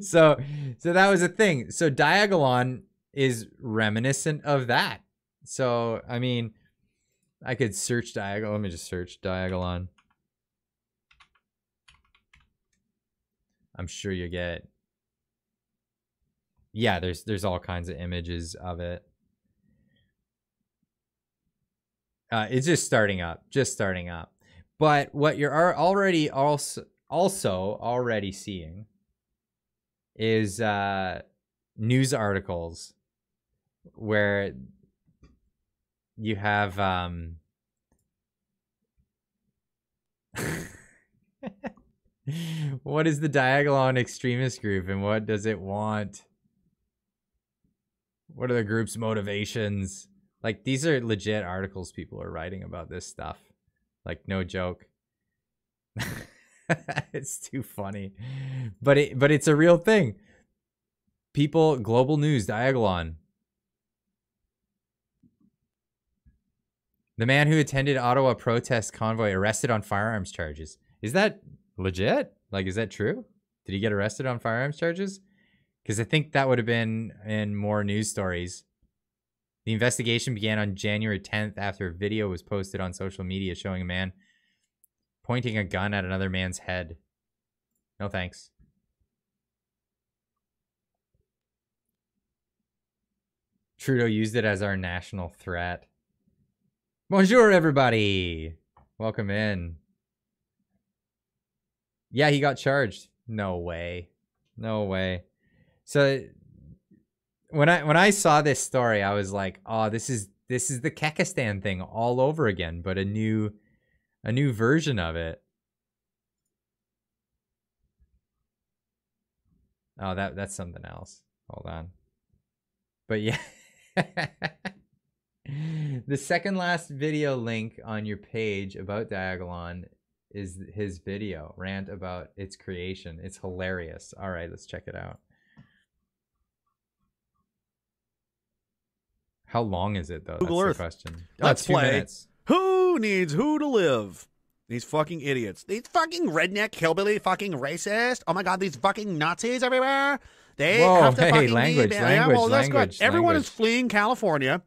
so so that was a thing. So Diagolon is reminiscent of that. So I mean, I could search Diagolon. Let me just search Diagolon. I'm sure you get yeah, there's there's all kinds of images of it. Uh, it's just starting up, just starting up. But what you're already also also already seeing is uh, news articles where you have um, what is the Diagolon extremist group and what does it want? What are the group's motivations? Like these are legit articles people are writing about this stuff. Like no joke. it's too funny. But it but it's a real thing. People global news Diagolon. The man who attended Ottawa protest convoy arrested on firearms charges. Is that legit? Like is that true? Did he get arrested on firearms charges? because I think that would have been in more news stories. The investigation began on January 10th after a video was posted on social media showing a man pointing a gun at another man's head. No thanks. Trudeau used it as our national threat. Bonjour, everybody. Welcome in. Yeah, he got charged. No way. No way. So when I when I saw this story, I was like, "Oh, this is this is the Kekistan thing all over again, but a new a new version of it." Oh, that that's something else. Hold on. But yeah. the second last video link on your page about Diagolon is his video rant about its creation. It's hilarious. All right, let's check it out. How long is it though? Google That's Earth. the question. Oh, let's oh, two play. minutes. Who needs who to live? These fucking idiots. These fucking redneck hillbilly fucking racist. Oh my god, these fucking Nazis everywhere. They Whoa, have to hey, fucking language, be, language, well, that's good. language, Everyone language. is fleeing California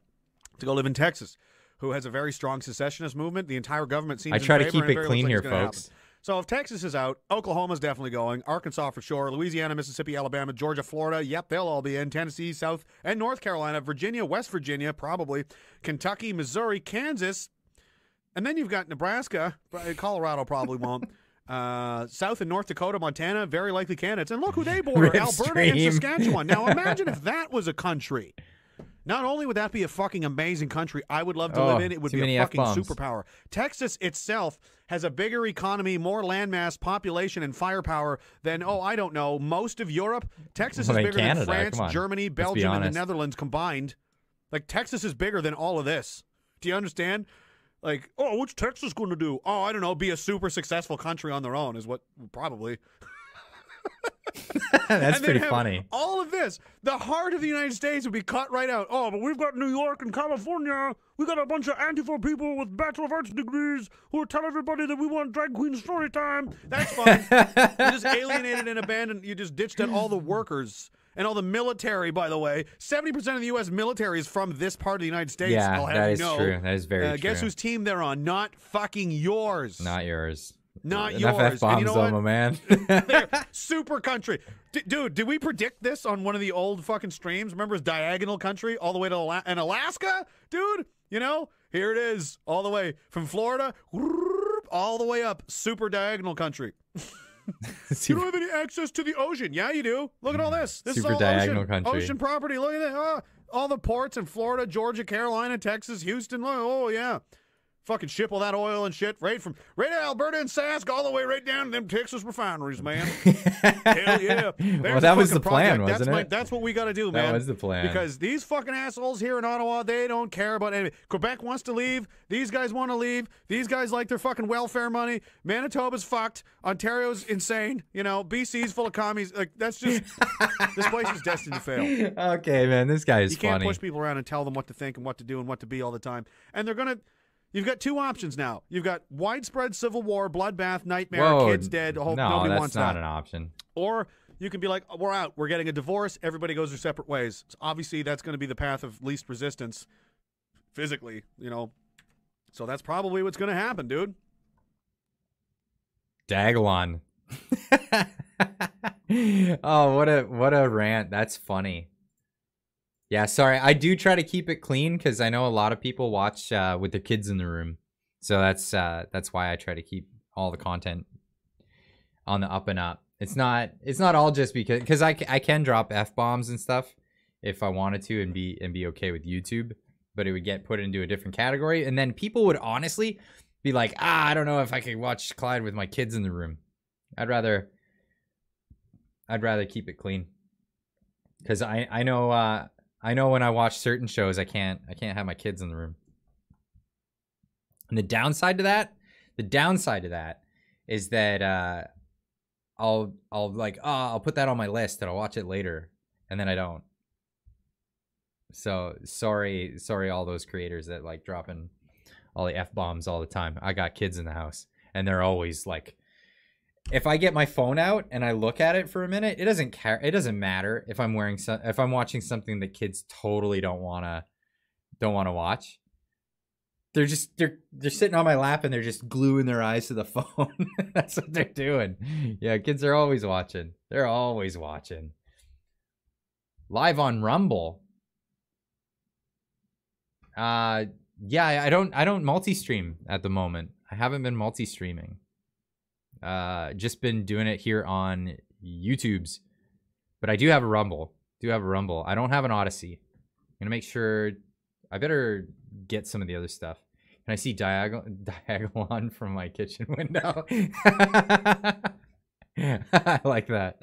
to go live in Texas, who has a very strong secessionist movement. The entire government seems. To be I try to keep it clean looks here, like folks. happen. So if Texas is out, Oklahoma's definitely going. Arkansas for sure. Louisiana, Mississippi, Alabama, Georgia, Florida. Yep, they'll all be in. Tennessee, South and North Carolina, Virginia, West Virginia, probably. Kentucky, Missouri, Kansas, and then you've got Nebraska. Colorado probably won't. Uh, South and North Dakota, Montana, very likely candidates. And look who they border Alberta and Saskatchewan. Now imagine if that was a country. Not only would that be a fucking amazing country I would love to Oh, live in, it would be a fucking F-bombs. superpower. Texas itself has a bigger economy, more landmass, population, and firepower than, oh, I don't know, most of Europe. Texas Well, is bigger Canada, than France. Germany, be Belgium, and the. Netherlands combined. Like, Texas is bigger than all of this. Do you understand? Like, oh, what's Texas going to do? Oh, I don't know, be a super successful country on their own is what probably. That's pretty funny. All of this, the heart of the United States would be cut right out. Oh, but we've got New York and California. We got a bunch of Antifa people with Bachelor of Arts degrees who will tell everybody that we want drag queen story time. That's fine. you just alienated and abandoned. You just ditched out all the workers and all the military. By the way, seventy percent of the U.S. military is from this part of the United States. Yeah, I'll have that is know. true. That is very uh, Guess whose team they're on? Not fucking yours. Not yours. Not Enough yours. F-bombs, And you know though, my man. Super country. D- dude, did we predict this on one of the old fucking streams? Remember his diagonal country all the way to Ala- and Alaska? Dude, you know, here it is all the way from Florida all the way up. Super diagonal country. You don't have any access to the ocean. Yeah, you do. Look at all this. This Super is all diagonal ocean. country. Ocean property. Look at that. Oh, all the ports in Florida, Georgia, Carolina, Texas, Houston. Oh yeah, fucking ship all that oil and shit right from right out of Alberta and Sask all the way right down to them Texas refineries, man. Hell yeah. There's well, that was the plan, project. wasn't that's it? my- that's what we got to do, That man. was the plan. Because these fucking assholes here in Ottawa, they don't care about anything. Quebec wants to leave. These guys want to leave. These guys like their fucking welfare money. Manitoba's fucked. Ontario's insane. You know, BC's full of commies. Like that's just this place is destined to fail. Okay, man, this guy is You can't push people around and tell them what to think and what to do and what to be all the time. And they're gonna. You've got two options now. You've got widespread civil war, bloodbath, nightmare, Whoa, kids dead. Hope no, nobody that's wants not that. an option. Or you can be like, oh, we're out. We're getting a divorce. Everybody goes their separate ways. So obviously, that's going to be the path of least resistance physically, you know. So that's probably what's going to happen, dude. Diagolon. oh, what a what a rant. That's funny. Yeah, sorry. I do try to keep it clean because I know a lot of people watch uh, with their kids in the room, so that's uh, that's why I try to keep all the content on the up and up. It's not it's not all just because because I, I can drop f bombs and stuff if I wanted to and be and be okay with YouTube, but it would get put into a different category, and then people would honestly be like, ah, I don't know if I could watch Clyde with my kids in the room. I'd rather I'd rather keep it clean because I I know uh, I know when I watch certain shows I can't I can't have my kids in the room. And the downside to that, the downside to that is that uh, I'll I'll like oh I'll put that on my list and I'll watch it later and then I don't. So sorry sorry all those creators that like dropping all the f bombs all the time. I got kids in the house and they're always like if I get my phone out and I look at it for a minute, it doesn't care. It doesn't matter if I'm wearing some, if I'm watching something that kids totally don't wanna don't want to watch. They're just they're they're sitting on my lap and they're just gluing their eyes to the phone. That's what they're doing. Yeah, kids are always watching. They're always watching. Live on Rumble. Uh yeah, I don't I don't multi-stream at the moment. I haven't been multi-streaming. Uh just been doing it here on YouTube's. But I do have a Rumble. Do have a Rumble. I don't have an Odysee. I'm gonna make sure I better get some of the other stuff. Can I see diagonal diagonal from my kitchen window? I like that.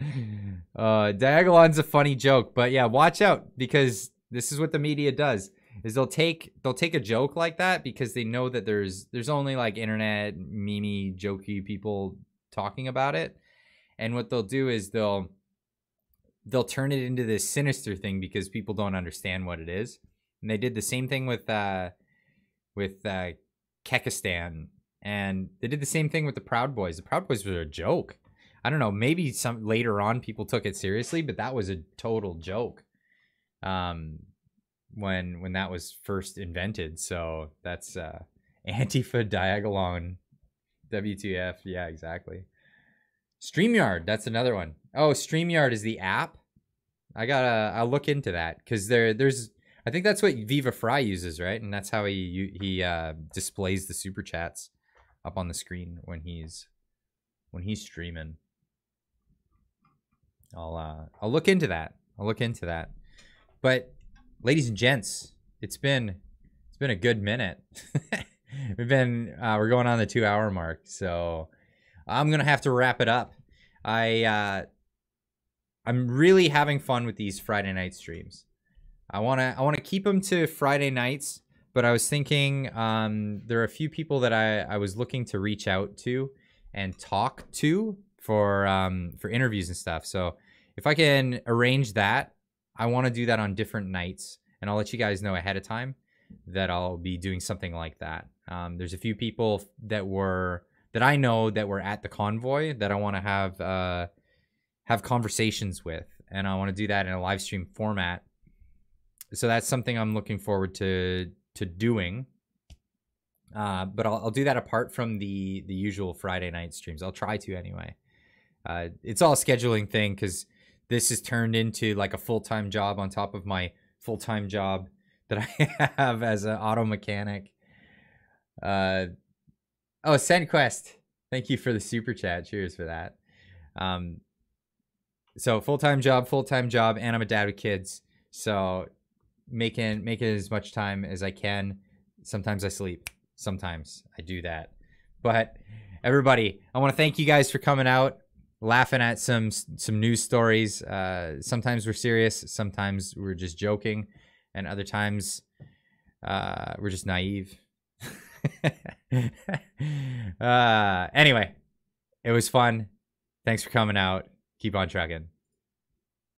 Uh Diagolon's a funny joke, but yeah, watch out because this is what the media does. Is they'll take they'll take a joke like that because they know that there's there's only like internet meme jokey people talking about it. And what they'll do is they'll they'll turn it into this sinister thing because people don't understand what it is. And they did the same thing with uh with uh Kekistan and they did the same thing with the Proud Boys. The Proud Boys were a joke. I don't know, maybe some later on people took it seriously, but that was a total joke. Um when when that was first invented. So that's uh Antifa Diagolon WTF. Yeah, exactly. StreamYard, that's another one. Oh, StreamYard is the app. I gotta I'll look into that because there there's I think that's what Viva Frei uses, right? And that's how he he uh, displays the super chats up on the screen when he's when he's streaming. I'll uh, I'll look into that. I'll look into that. But ladies and gents, it's been it's been a good minute. We've been uh, we're going on the two hour mark, so I'm gonna have to wrap it up. I uh, I'm really having fun with these Friday night streams. I wanna I wanna keep them to Friday nights, but I was thinking um, there are a few people that I I was looking to reach out to and talk to for um, for interviews and stuff. So if I can arrange that, I want to do that on different nights, and I'll let you guys know ahead of time that I'll be doing something like that. Um, there's a few people that were that I know that were at the convoy that I want to have uh, have conversations with, and I want to do that in a live stream format. So that's something I'm looking forward to to doing. Uh, but I'll, I'll do that apart from the the usual Friday night streams. I'll try to anyway. Uh, it's all a scheduling thing because this has turned into like a full time job on top of my full time job that I have as an auto mechanic. Uh, oh, SendQuest. Thank you for the super chat. Cheers for that. Um, so full time job, full time job, and I'm a dad with kids. So making making as much time as I can. Sometimes I sleep. Sometimes I do that. But everybody, I want to thank you guys for coming out, laughing at some some news stories. Uh, sometimes we're serious, sometimes we're just joking, and other times uh, we're just naive. uh, anyway, it was fun. Thanks for coming out. Keep on trucking.